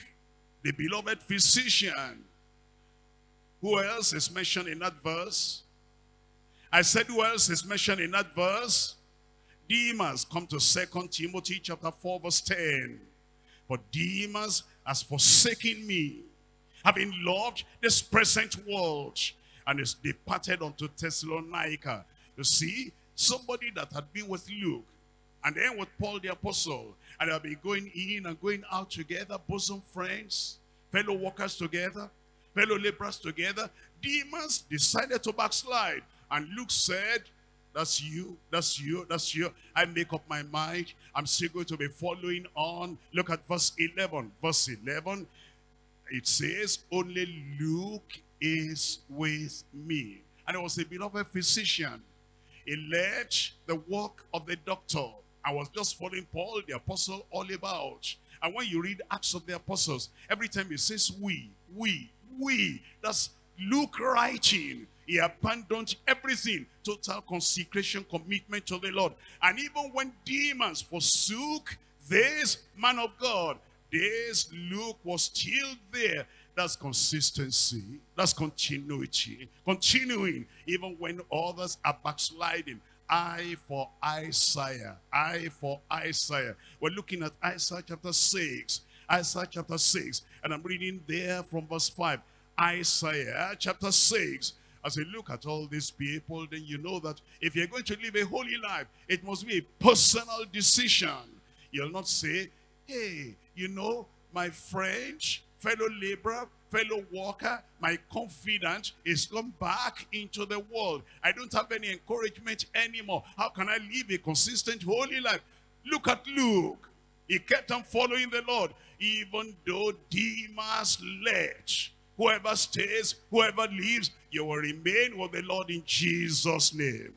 the beloved physician. Who else is mentioned in that verse? I said who else is mentioned in that verse? Demas, come to Second Timothy chapter 4 verse 10. For Demas has forsaken me, having loved this present world, and is departed unto Thessalonica. You see, somebody that had been with Luke, and then with Paul the apostle, and they'll be going in and going out together, bosom friends, fellow workers together, fellow laborers together. Demas decided to backslide. And Luke said, that's you, that's you, that's you. I make up my mind. I'm still going to be following on. Look at verse 11. Verse 11, it says, only Luke is with me. And it was a beloved physician. He led the work of the doctor. I was just following Paul, the apostle, all about. And when you read Acts of the Apostles, every time it says we, we, we, that's Luke writing. He abandoned everything, total consecration, commitment to the Lord. And even when Demas forsook this man of God, this Luke was still there. That's consistency. That's continuity. Continuing even when others are backsliding. I for Isaiah. I for Isaiah. We're looking at Isaiah chapter 6. Isaiah chapter 6. And I'm reading there from verse 5. Isaiah chapter 6. As you look at all these people, then you know that if you're going to live a holy life, it must be a personal decision. You'll not say, hey, you know, my friend, fellow laborer, fellow worker, my confidence is gone back into the world. I don't have any encouragement anymore. How can I live a consistent holy life? Look at Luke. He kept on following the Lord, even though Demas left. Whoever stays, whoever leaves, you will remain with the Lord in Jesus' name.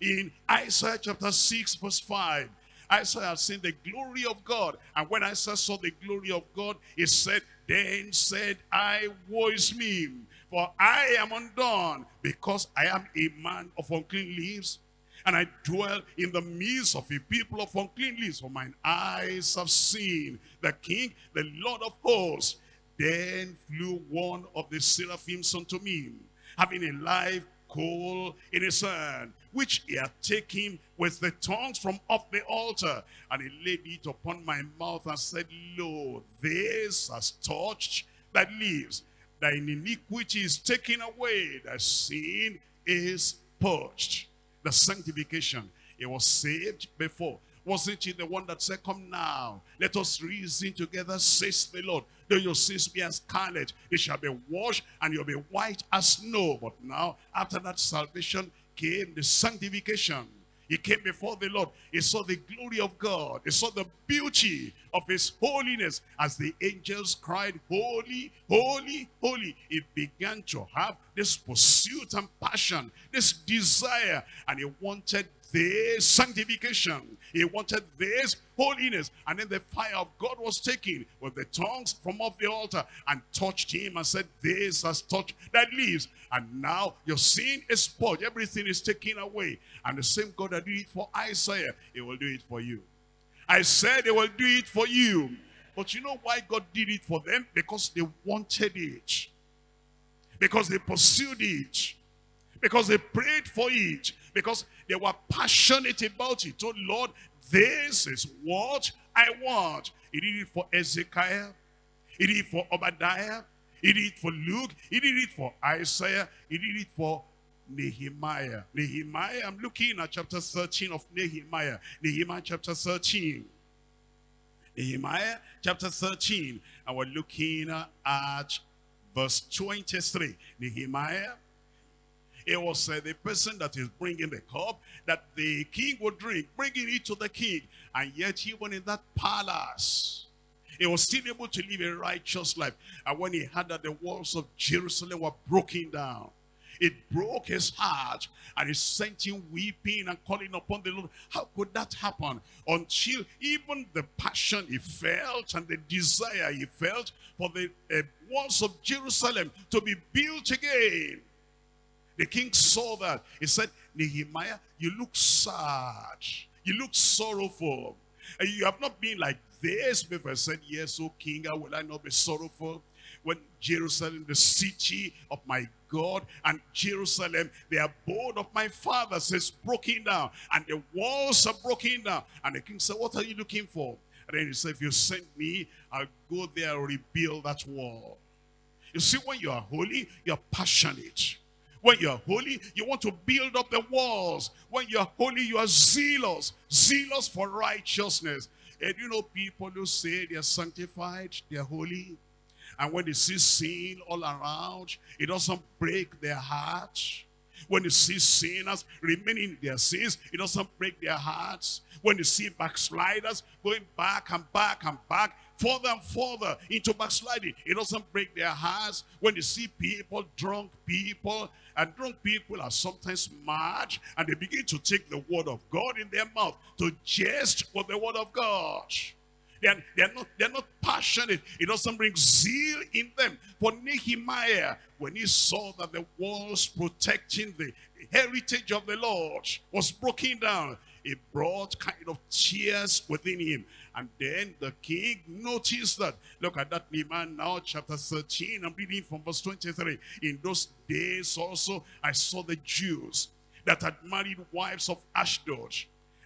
In Isaiah chapter 6 verse 5, Isaiah had seen the glory of God. And when Isaiah saw the glory of God, he said, Then said I, woe is me, for I am undone, because I am a man of unclean lips, and I dwell in the midst of a people of unclean lips, for mine eyes have seen the King, the Lord of hosts. Then flew one of the seraphims unto me, having a live coal in his hand, which he had taken with the tongues from off the altar. And he laid it upon my mouth and said, Lo, this has touched that lives. Thine iniquity is taken away, thy sin is purged. The sanctification. He was saved before. Wasn't he the one that said, come now, let us reason together, says the Lord. Though your sins be as scarlet, they shall be washed, and you'll be white as snow. But now, after that salvation, came the sanctification. He came before the Lord. He saw the glory of God. He saw the beauty of his holiness. As the angels cried, holy, holy, holy. He began to have this pursuit and passion, this desire. And he wanted this sanctification. He wanted this holiness. And then the fire of God was taken with the tongues from off the altar and touched him and said, this has touched that leaves. And now your sin is purged. Everything is taken away. And the same God that did it for Isaiah, he will do it for you. I said he will do it for you. But you know why God did it for them? Because they wanted it. Because they pursued it. Because they prayed for it. Because they were passionate about it. Oh Lord, this is what I want. He did it for Ezekiel. He did it for Obadiah. He did it for Luke. He did it for Isaiah. He did it for Nehemiah. Nehemiah, I'm looking at chapter 13 of Nehemiah. Nehemiah chapter 13. Nehemiah chapter 13. And we're looking at verse 23. Nehemiah it was uh, the person that is bringing the cup that the king would drink, bringing it to the king. And yet even in that palace, he was still able to live a righteous life. And when he heard that the walls of Jerusalem were broken down, it broke his heart and he sent him weeping and calling upon the Lord. How could that happen? Until even the passion he felt and the desire he felt for the uh, walls of Jerusalem to be built again. The king saw that. He said, Nehemiah, you look sad. You look sorrowful. And you have not been like this before. I said, yes, O king, I will I not be sorrowful? When Jerusalem, the city of my God, and Jerusalem, the abode of my fathers, is broken down, and the walls are broken down. And the king said, what are you looking for? And then he said, if you send me, I'll go there and rebuild that wall. You see, when you are holy, you're passionate. When you're holy, you want to build up the walls. When you're holy, you are zealous. Zealous for righteousness. And you know people who say they're sanctified, they're holy. And when they see sin all around, it doesn't break their heart. When they see sinners remaining in their sins, it doesn't break their hearts. When they see backsliders going back and back and back, further and further into backsliding, it doesn't break their hearts. When they see people, drunk people, and drunk people are sometimes mad, and they begin to take the word of God in their mouth to jest with the word of God. They're, they're, not, they're not passionate. It doesn't bring zeal in them. For Nehemiah, when he saw that the walls protecting the heritage of the Lord was broken down, it brought kind of tears within him. And then the king noticed that. Look at that Nehemiah now, chapter 13. I'm reading from verse 23. In those days also, I saw the Jews that had married wives of Ashdod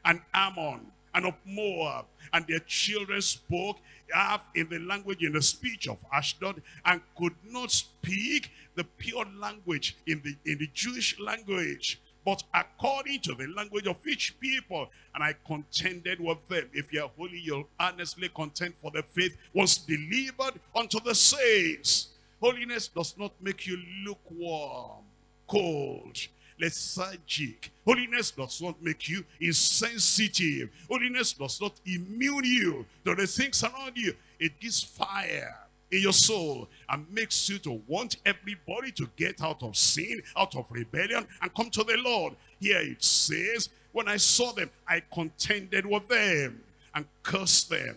and Ammon and of Moab. And their children spoke half in the language, in the speech of Ashdod, and could not speak the pure language in the, in the Jewish language but according to the language of each people. And I contended with them. If you're holy, you'll honestly contend for the faith was delivered unto the saints. Holiness does not make you lukewarm, cold, lethargic. Holiness does not make you insensitive. Holiness does not immune you to the things around you. It gives fire in your soul and makes you to want everybody to get out of sin, out of rebellion, and come to the Lord. Here it says, when I saw them, I contended with them and cursed them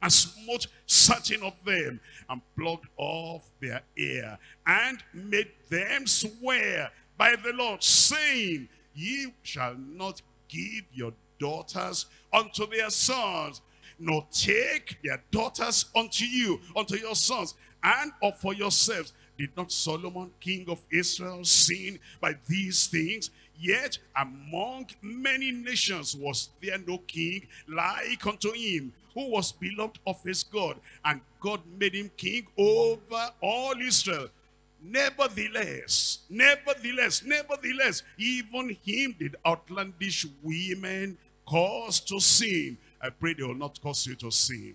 and smote certain of them and plucked off their ear and made them swear by the Lord, saying, Ye shall not give your daughters unto their sons, nor take their daughters unto you, unto your sons, and of for yourselves. Did not Solomon, king of Israel, sin by these things? Yet among many nations was there no king like unto him, who was beloved of his God, and God made him king over all Israel. Nevertheless, nevertheless, nevertheless, even him did outlandish women cause to sin. I pray they will not cause you to sin.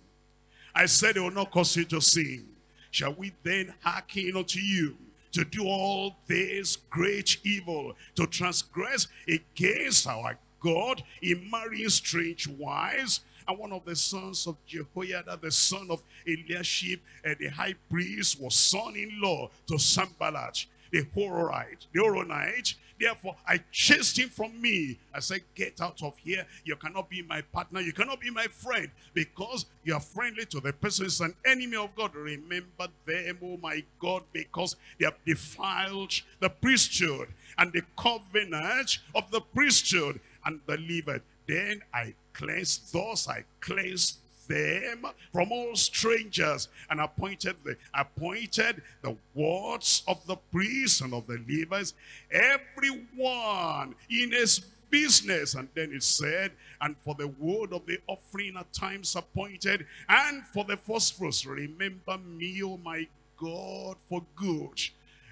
I said they will not cause you to sin. Shall we then hearken unto you to do all this great evil, to transgress against our God in marrying strange wives? And one of the sons of Jehoiada, the son of Eliashib, and the high priest, was son-in-law to Sanballat, the Horite, the Horonite, Therefore, I chased him from me. I said, get out of here. You cannot be my partner. You cannot be my friend because you are friendly to the person who is an enemy of God. Remember them, oh my God, because they have defiled the priesthood and the covenant of the priesthood and the Levite. Then I cleansed, thus I cleansed them from all strangers and appointed the appointed the wards of the priests and of the Levites, everyone in his business. And then it said, and for the word of the offering at times appointed, and for the first fruits, remember me, O my God, for good.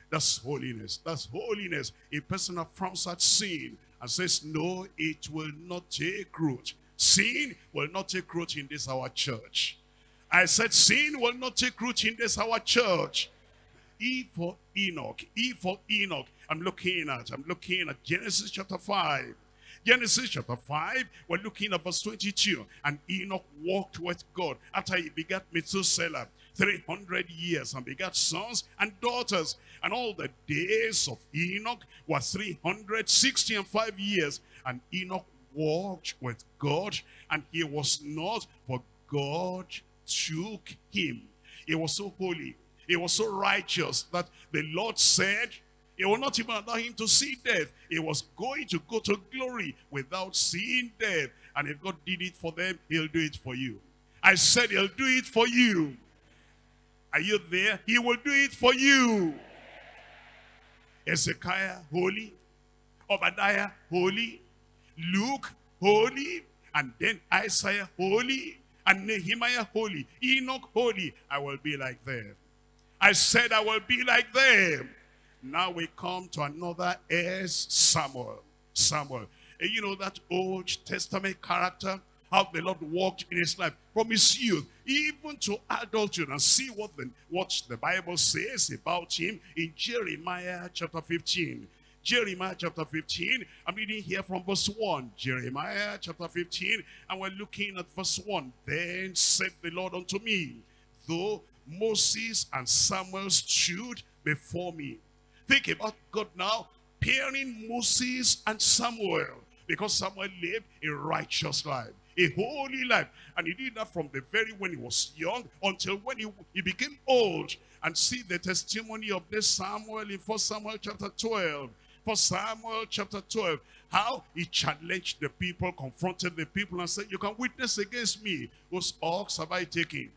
That's holiness. That's holiness. A person affirms that sin and says, no, it will not take root. Sin will not take root in this our church. I said sin will not take root in this our church. E for Enoch, E for Enoch. I'm looking at, I'm looking at Genesis chapter 5. Genesis chapter 5, we're looking at verse 22. And Enoch walked with God after he begat Methuselah 300 years and begat sons and daughters. And all the days of Enoch were 360 and 5 years. And Enoch walked with God and he was not, for God took him. He was so holy. He was so righteous that the Lord said, he will not even allow him to see death. He was going to go to glory without seeing death. And if God did it for them, he'll do it for you. I said he'll do it for you. Are you there? He will do it for you. Hezekiah, holy. Obadiah, holy. Luke, holy. And then Isaiah, holy. And Nehemiah, holy. Enoch, holy. I will be like them. I said I will be like them. Now we come to another S. Samuel. Samuel. And you know that Old Testament character? How the Lord walked in his life from his youth, even to adulthood. And see what the, what the Bible says about him in Jeremiah chapter 15. Jeremiah chapter 15. I'm reading here from verse 1. Jeremiah chapter 15. And we're looking at verse 1. Then said the Lord unto me, Though Moses and Samuel stood before me. Think about God now pairing Moses and Samuel. Because Samuel lived a righteous life a holy life. And he did that from the very when he was young until when he, he became old. And see the testimony of this Samuel in 1 Samuel chapter 12. 1 Samuel chapter 12. How he challenged the people, confronted the people and said, you can witness against me. Whose ox have I taken?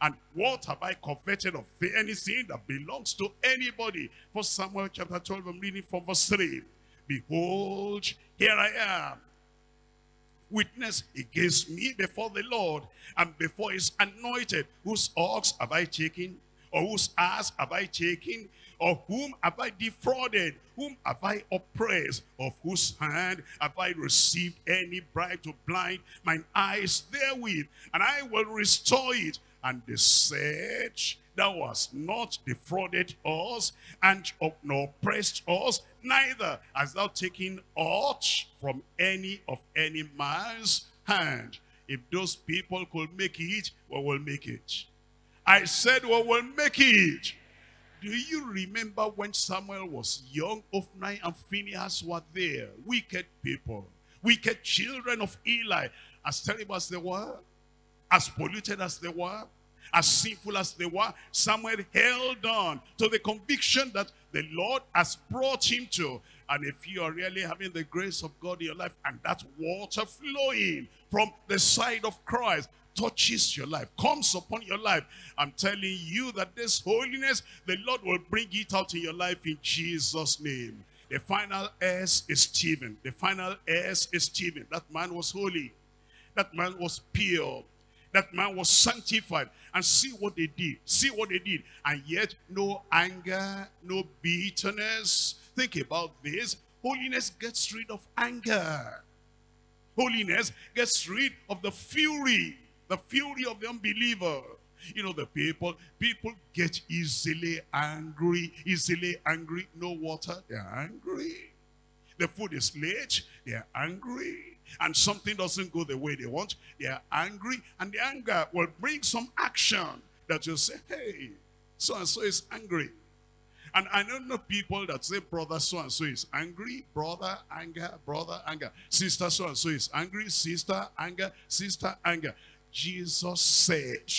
And what have I coveted of anything that belongs to anybody? 1 Samuel chapter 12, I'm reading from verse 3. Behold, here I am witness against me before the Lord and before his anointed. Whose ox have I taken? Or whose ass have I taken? Or whom have I defrauded? Whom have I oppressed? Of whose hand have I received any bribe to blind mine eyes therewith? And I will restore it. And they said, Thou hast not defrauded us, and nor oppressed us, neither hast thou taken aught from any of any man's hand. If those people could make it, we will make it. I said we will make it. Do you remember when Samuel was young, Hophni and Phinehas were there? Wicked people, wicked children of Eli, as terrible as they were, as polluted as they were, as sinful as they were, Samuel held on to the conviction that the Lord has brought him to. And if you are really having the grace of God in your life and that water flowing from the side of Christ touches your life, comes upon your life, I'm telling you that this holiness, the Lord will bring it out in your life in Jesus' name. The final S is Stephen. The final S is Stephen. That man was holy. That man was pure. That man was sanctified. And see what they did. See what they did. And yet, no anger, no bitterness. Think about this. Holiness gets rid of anger. Holiness gets rid of the fury. The fury of the unbeliever. You know, the people, people get easily angry, easily angry. No water, they're angry. The food is late, they're angry and something doesn't go the way they want, they are angry, and the anger will bring some action that you say, hey, so-and-so is angry. And I don't know people that say brother so-and-so is angry, brother anger, brother anger. Sister so-and-so is angry, sister anger, sister anger. Jesus said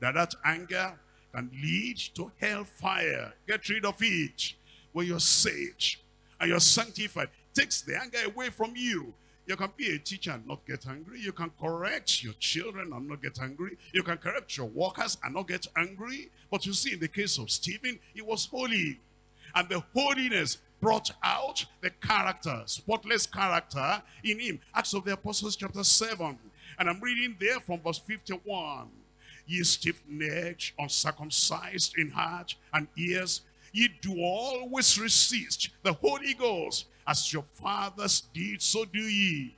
that that anger can lead to hellfire. Get rid of it. When you're saved and you're sanctified, takes the anger away from you. You can be a teacher and not get angry. You can correct your children and not get angry. You can correct your workers and not get angry. But you see, in the case of Stephen, he was holy. And the holiness brought out the character, spotless character in him. Acts of the Apostles chapter 7. And I'm reading there from verse 51. Ye stiff-necked, uncircumcised in heart and ears, ye do always resist the Holy Ghost, as your fathers did, so do ye.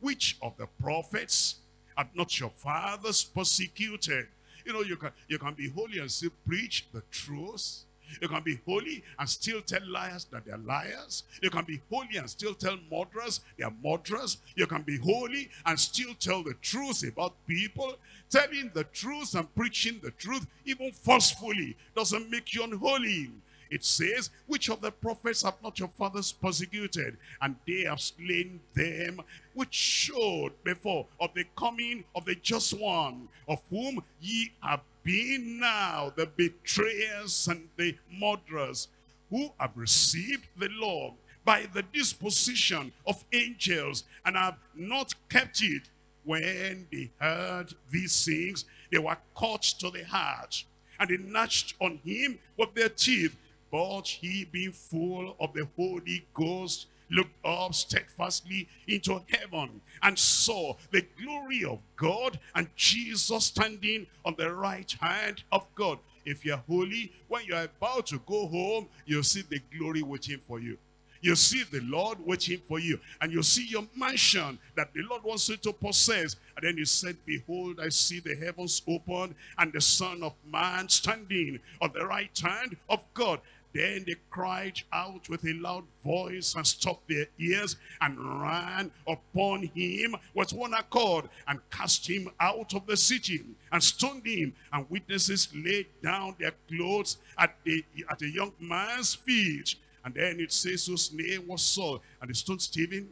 Which of the prophets have not your fathers persecuted? You know, you can, you can be holy and still preach the truth. You can be holy and still tell liars that they're liars. You can be holy and still tell murderers they're murderers. You can be holy and still tell the truth about people. Telling the truth and preaching the truth, even forcefully, doesn't make you unholy. It says, which of the prophets have not your fathers persecuted? And they have slain them, which showed before of the coming of the just one, of whom ye have been now the betrayers and the murderers, who have received the law by the disposition of angels, and have not kept it. When they heard these things, they were cut to the heart, and they gnashed on him with their teeth, but he being full of the Holy Ghost looked up steadfastly into heaven and saw the glory of God and Jesus standing on the right hand of God. If you're holy, when you're about to go home, you'll see the glory waiting for you. You see the Lord waiting for you. And you see your mansion that the Lord wants you to possess. And then he said, Behold, I see the heavens open and the Son of Man standing on the right hand of God. Then they cried out with a loud voice and stopped their ears and ran upon him with one accord and cast him out of the city and stoned him. And witnesses laid down their clothes at, the, at a young man's feet. And then it says whose name was Saul. And they stoned Stephen,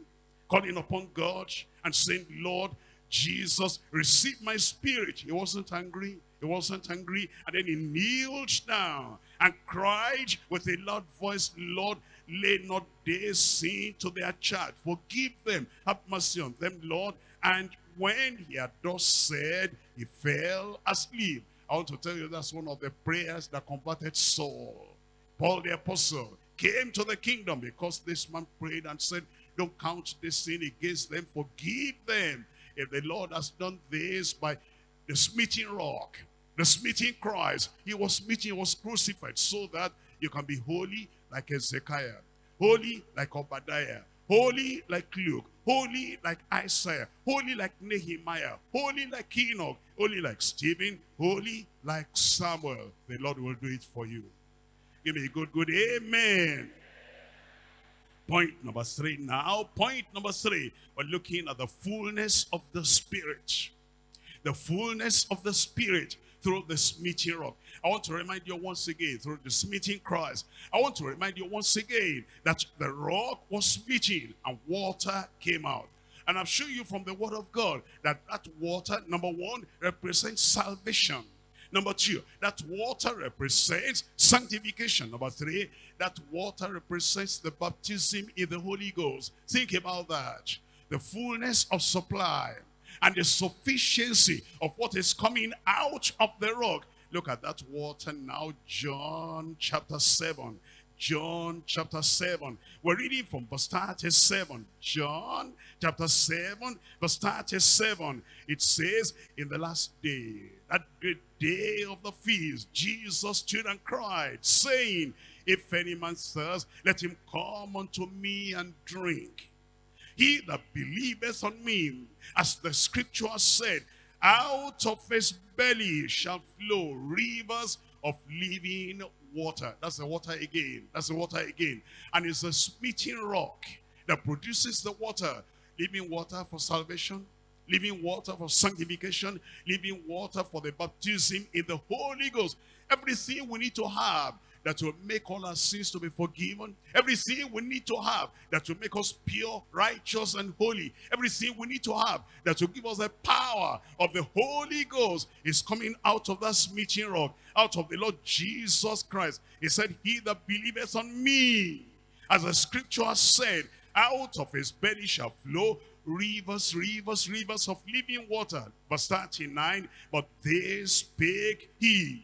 calling upon God and saying, Lord, Jesus, receive my spirit. He wasn't angry. He wasn't angry. And then he kneeled down and cried with a loud voice, Lord, lay not their sin to their charge. Forgive them. Have mercy on them, Lord. And when he had thus said, he fell asleep. I want to tell you that's one of the prayers that converted Saul. Paul the apostle came to the kingdom because this man prayed and said, don't count this sin against them. Forgive them. If the Lord has done this by the smiting rock, the smiting Christ, he was smitten, he was crucified so that you can be holy like Hezekiah, holy like Obadiah, holy like Luke, holy like Isaiah, holy like Nehemiah, holy like Enoch, holy like Stephen, holy like Samuel. The Lord will do it for you. Give me a good, good amen. Point number three now. Point number three. We're looking at the fullness of the Spirit. The fullness of the Spirit through the smiting rock. I want to remind you once again, through the smiting Christ, I want to remind you once again that the rock was smitten and water came out. And I'm shown you from the word of God that that water, number one, represents salvation. Number two, that water represents sanctification. Number three, that water represents the baptism in the Holy Ghost. Think about that. The fullness of supply and the sufficiency of what is coming out of the rock. Look at that water now, John chapter 7. John chapter 7. We're reading from verse 37. John chapter 7, verse 37. It says, in the last day, that great day of the feast, Jesus stood and cried, saying, If any man thirst, let him come unto me and drink. He that believeth on me, as the scripture said, out of his belly shall flow rivers of living water. That's the water again. That's the water again. And it's a smiting rock that produces the water. Living water for salvation, living water for sanctification, living water for the baptism in the Holy Ghost. Everything we need to have that will make all our sins to be forgiven. Everything we need to have that will make us pure, righteous, and holy. Everything we need to have that will give us the power of the Holy Ghost is coming out of that smiting rock, out of the Lord Jesus Christ. He said, he that believeth on me, as the scripture has said, out of his belly shall flow rivers, rivers, rivers of living water. Verse 39, but this spake he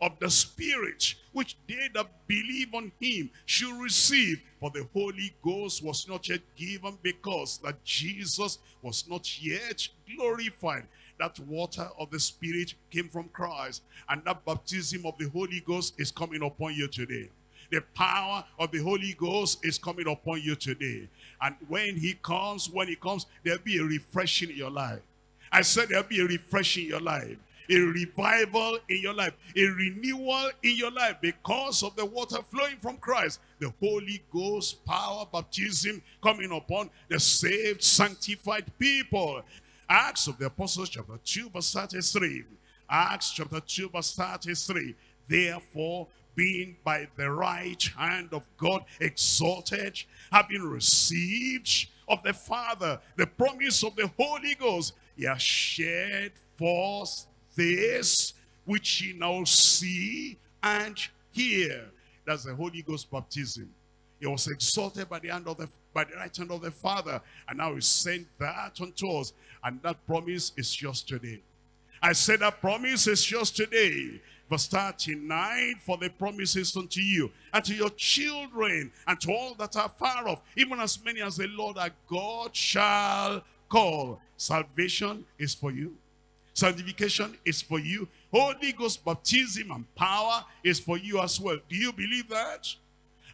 of the Spirit, which they that believe on him should receive. For the Holy Ghost was not yet given because that Jesus was not yet glorified. That water of the Spirit came from Christ. And that baptism of the Holy Ghost is coming upon you today. The power of the Holy Ghost is coming upon you today. And when he comes, when he comes, there'll be a refreshing in your life. I said there'll be a refreshing in your life. A revival in your life. A renewal in your life because of the water flowing from Christ. The Holy Ghost power baptism coming upon the saved, sanctified people. Acts of the Apostles chapter 2 verse 33. Acts chapter 2 verse 33. Therefore, being by the right hand of God exalted, having received of the Father the promise of the Holy Ghost, he has shared forth this which ye now see and hear. That's the Holy Ghost baptism. He was exalted by the hand of the by the right hand of the Father, and now he sent that unto us, and that promise is yours today. I said that promise is yours today. Verse 39, for the promises unto you, and to your children, and to all that are far off, even as many as the Lord our God shall call. Salvation is for you. Sanctification is for you. Holy Ghost baptism and power is for you as well. Do you believe that?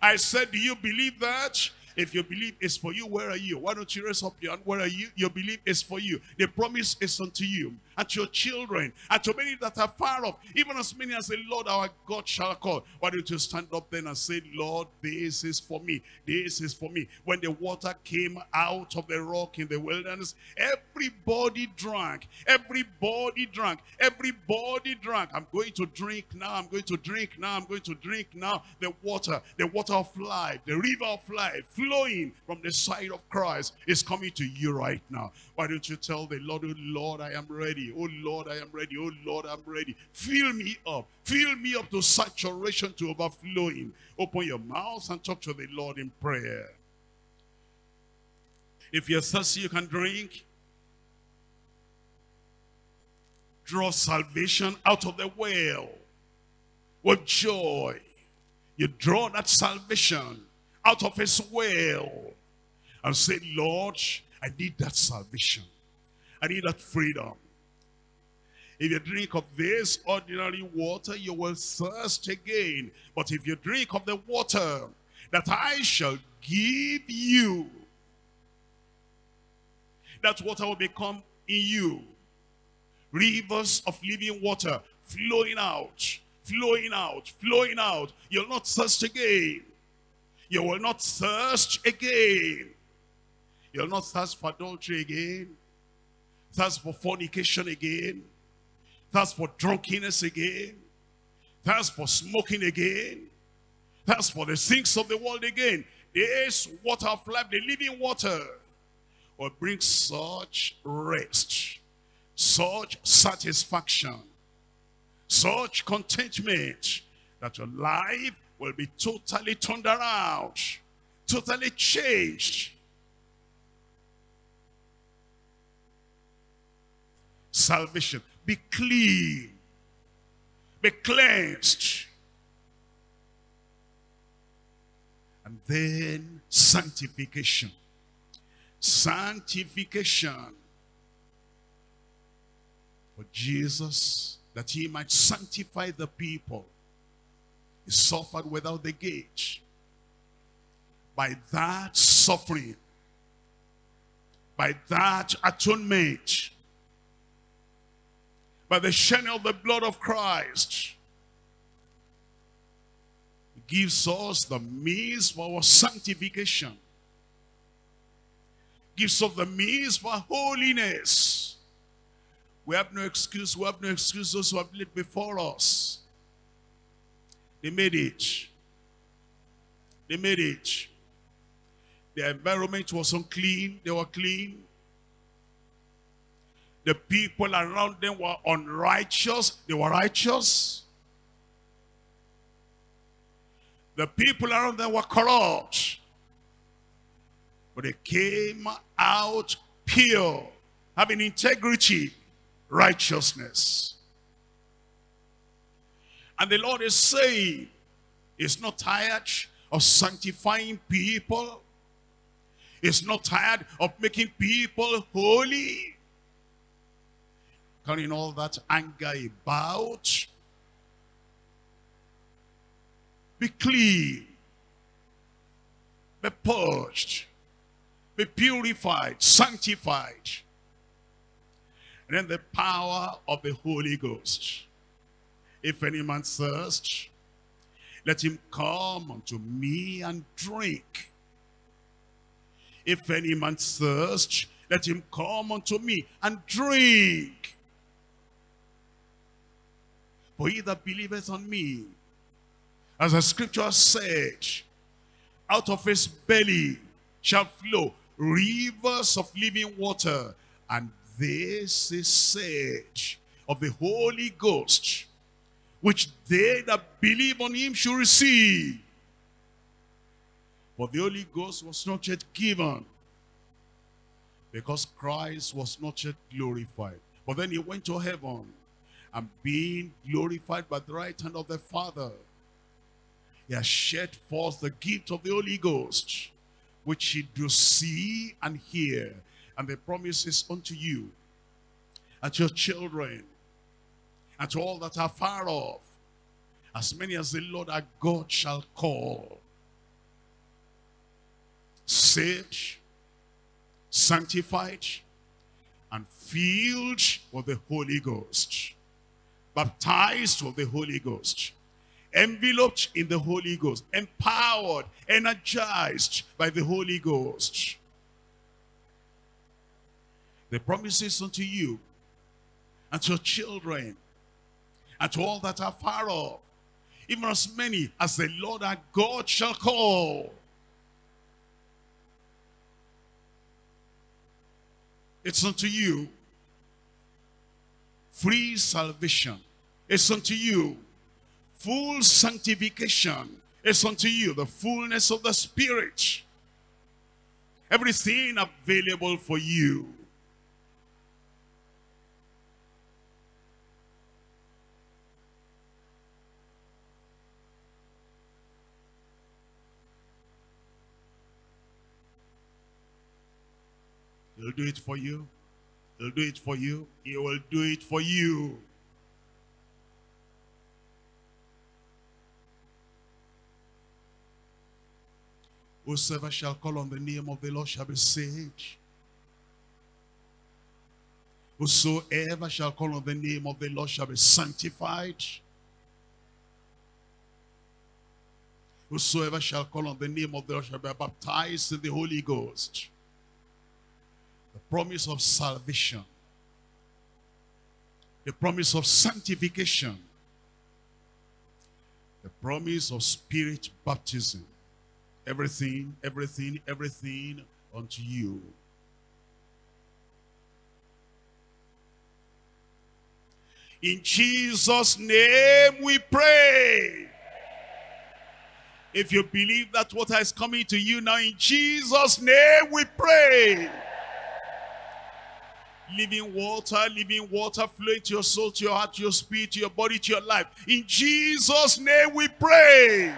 I said, do you believe that? If you believe it's for you, where are you? Why don't you raise up your hand? Where are you? Your belief is for you. The promise is unto you to your children and to many that are far off, even as many as the Lord our God shall call. Why don't you stand up then and say, Lord, this is for me. This is for me. When the water came out of the rock in the wilderness, everybody drank. Everybody drank. Everybody drank. I'm going to drink now. I'm going to drink now. I'm going to drink now. The water, the water of life, the river of life flowing from the side of Christ is coming to you right now. Why don't you tell the Lord, oh Lord, I am ready. Oh Lord, I am ready. Oh Lord, I'm ready. Fill me up. Fill me up to saturation, to overflowing. Open your mouth and talk to the Lord in prayer. If you're thirsty, you can drink. Draw salvation out of the well with joy. You draw that salvation out of his well and say, Lord, I need that salvation. I need that freedom. If you drink of this ordinary water, you will thirst again. But if you drink of the water that I shall give you, that water will become in you. Rivers of living water flowing out, flowing out, flowing out. You'll not thirst again. You will not thirst again. You'll not thirst for adultery again. Thirst for fornication again. Thirst for drunkenness again. Thirst for smoking again. Thirst for the things of the world again. This water of life, the living water, will bring such rest, such satisfaction, such contentment that your life will be totally turned around, totally changed. Salvation. Be clean. Be cleansed. And then sanctification. Sanctification. For Jesus, that he might sanctify the people. He suffered without the gate. By that suffering, by that atonement, by the shedding of the blood of Christ, he gives us the means for our sanctification. Gives us the means for holiness. We have no excuse. We have no excuse those who have lived before us. They made it. They made it. The environment was unclean. They were clean. The people around them were unrighteous. They were righteous. The people around them were corrupt. But they came out pure, having integrity, righteousness. And the Lord is saying, He's not tired of sanctifying people. He's not tired of making people holy. Carrying all that anger about. Be clean. Be purged. Be purified, sanctified. And then the power of the Holy Ghost. If any man thirst, let him come unto me and drink. If any man thirst, let him come unto me and drink. For he that believeth on me, as the scripture said, out of his belly shall flow rivers of living water. And this is said of the Holy Ghost, which they that believe on him should receive. For the Holy Ghost was not yet given, because Christ was not yet glorified. But then he went to heaven, and being glorified by the right hand of the Father, he has shed forth the gift of the Holy Ghost, which he do see and hear. And the promises unto you, and your children, and to all that are far off, as many as the Lord our God shall call. Saved, sanctified, and filled with the Holy Ghost. Baptized with the Holy Ghost enveloped in the Holy Ghost, empowered, energized by the Holy Ghost. The promises unto you and to your children and to all that are far off, even as many as the Lord our God shall call. It's unto you free salvation. It's unto you full sanctification is unto you, the fullness of the Spirit. Everything available for you. He'll do it for you. He'll do it for you. He will do it for you. Whosoever shall call on the name of the Lord shall be saved. Whosoever shall call on the name of the Lord shall be sanctified. Whosoever shall call on the name of the Lord shall be baptized in the Holy Ghost. The promise of salvation. The promise of sanctification. The promise of spirit baptism everything, everything, everything unto you. In Jesus' name we pray. If you believe that water is coming to you now, in Jesus' name we pray. Living water, living water, flowing to your soul, to your heart, to your spirit, to your body, to your life. In Jesus' name we pray.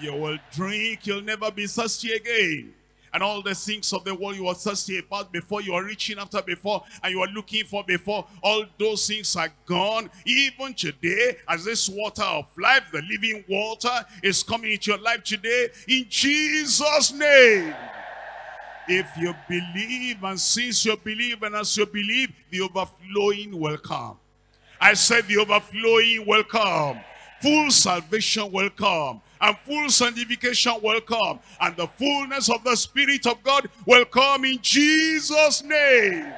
You will drink, you'll never be thirsty again. And all the things of the world you were thirsty about before, you were reaching after before, and you were looking for before, all those things are gone. Even today, as this water of life, the living water, is coming into your life today, in Jesus' name. If you believe, and since you believe, and as you believe, the overflowing will come. I said the overflowing will come. Full salvation will come and full sanctification will come. And the fullness of the Spirit of God will come in Jesus' name.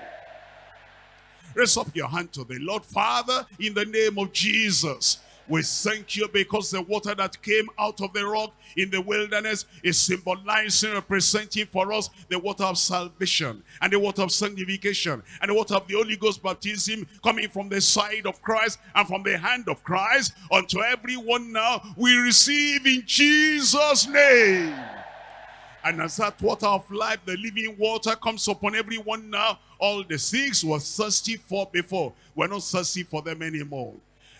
Raise up your hand to the Lord. Father, in the name of Jesus, We thank you because the water that came out of the rock in the wilderness is symbolizing, representing for us the water of salvation and the water of sanctification and the water of the Holy Ghost baptism coming from the side of Christ and from the hand of Christ unto everyone now we receive in Jesus' name. And as that water of life, the living water comes upon everyone now, all the six were thirsty for before. We're not thirsty for them anymore.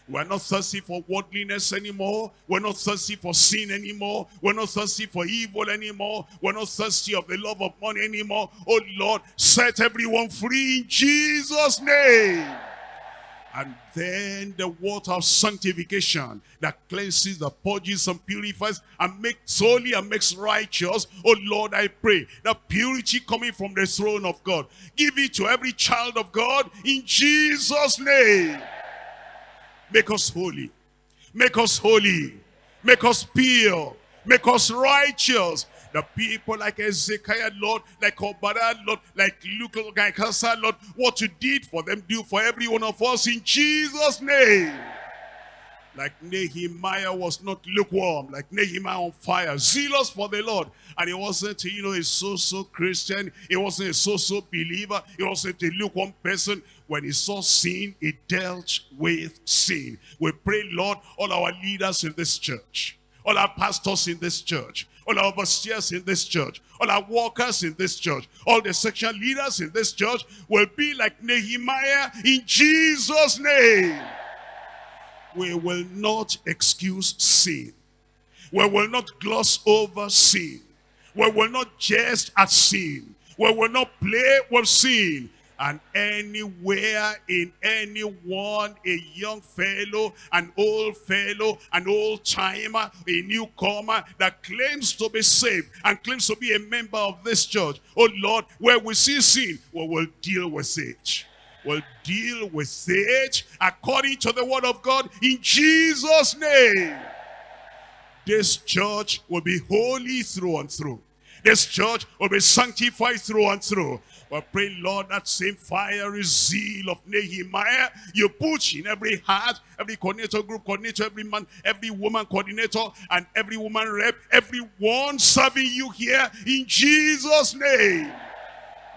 We're not thirsty for worldliness anymore. We're not thirsty for sin anymore. We're not thirsty for evil anymore. We're not thirsty of the love of money anymore. Oh Lord, set everyone free in Jesus' name. And then the water of sanctification that cleanses, that purges and purifies and makes holy and makes righteous. Oh Lord, I pray that purity coming from the throne of God. Give it to every child of God in Jesus' name. Make us holy. Make us holy. Make us pure. Make us righteous. The people like Ezekiel, Lord, like Obadiah, Lord, like Luke, like Asa, Lord, what you did for them, do for every one of us in Jesus' name. Like Nehemiah was not lukewarm, like Nehemiah on fire, zealous for the Lord. And he wasn't, you know, a so-so Christian. He wasn't a so-so believer. He wasn't a lukewarm person. When he saw sin, he dealt with sin. We pray, Lord, all our leaders in this church, all our pastors in this church, all our overseers in this church, all our workers in this church, all the section leaders in this church will be like Nehemiah in Jesus' name we will not excuse sin. We will not gloss over sin. We will not jest at sin. We will not play with sin. And anywhere in anyone, a young fellow, an old fellow, an old timer, a newcomer that claims to be saved and claims to be a member of this church. Oh Lord, where we see sin, we will deal with it We'll deal with it according to the word of God in Jesus' name. This church will be holy through and through. This church will be sanctified through and through. But pray, Lord, that same fiery zeal of Nehemiah, you put in every heart, every coordinator, group coordinator, every man, every woman coordinator, and every woman rep, everyone serving you here in Jesus' name.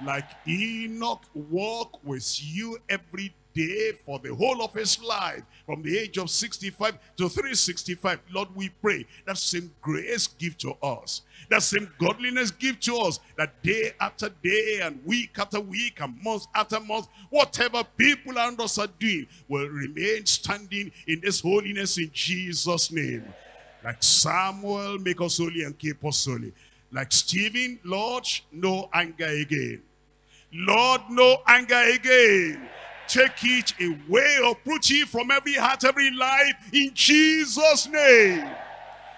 Like Enoch walk with you every day for the whole of his life from the age of 65 to 365 lord we pray that same grace give to us that same godliness give to us that day after day and week after week and month after month whatever people around us are doing will remain standing in this holiness in jesus name. Like samuel make us holy and keep us holy. Like stephen lord no anger again. Lord, no anger again. Take it away, uproot it from every heart, every life, in Jesus' name.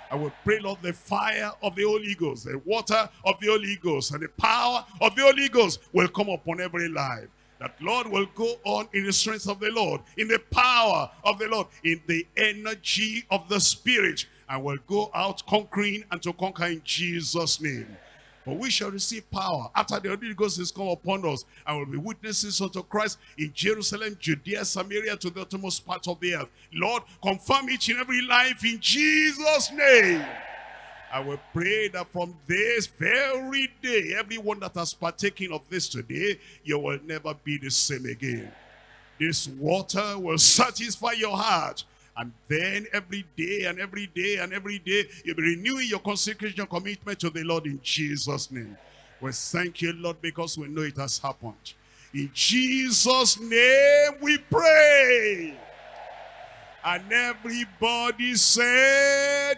I will pray, Lord, the fire of the Holy Ghost, the water of the Holy Ghost, and the power of the Holy Ghost will come upon every life. That Lord will go on in the strength of the Lord, in the power of the Lord, in the energy of the Spirit, and will go out conquering and to conquer in Jesus' name. But we shall receive power after the Holy Ghost is come upon us and will be witnesses unto Christ in Jerusalem, Judea, Samaria, to the uttermost part of the earth. Lord, confirm each and every life in Jesus' name. I will pray that from this very day, everyone that has partaken of this today, you will never be the same again. This water will satisfy your heart and then every day and every day and every day, you'll be renewing your consecration commitment to the Lord in Jesus' name. We thank you, Lord, because we know it has happened. In Jesus' name we pray. And everybody said,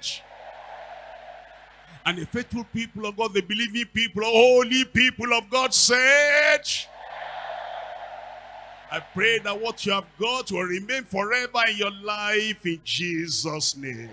and the faithful people of God, the believing people, holy people of God said, I pray that what you have got will remain forever in your life in Jesus' name.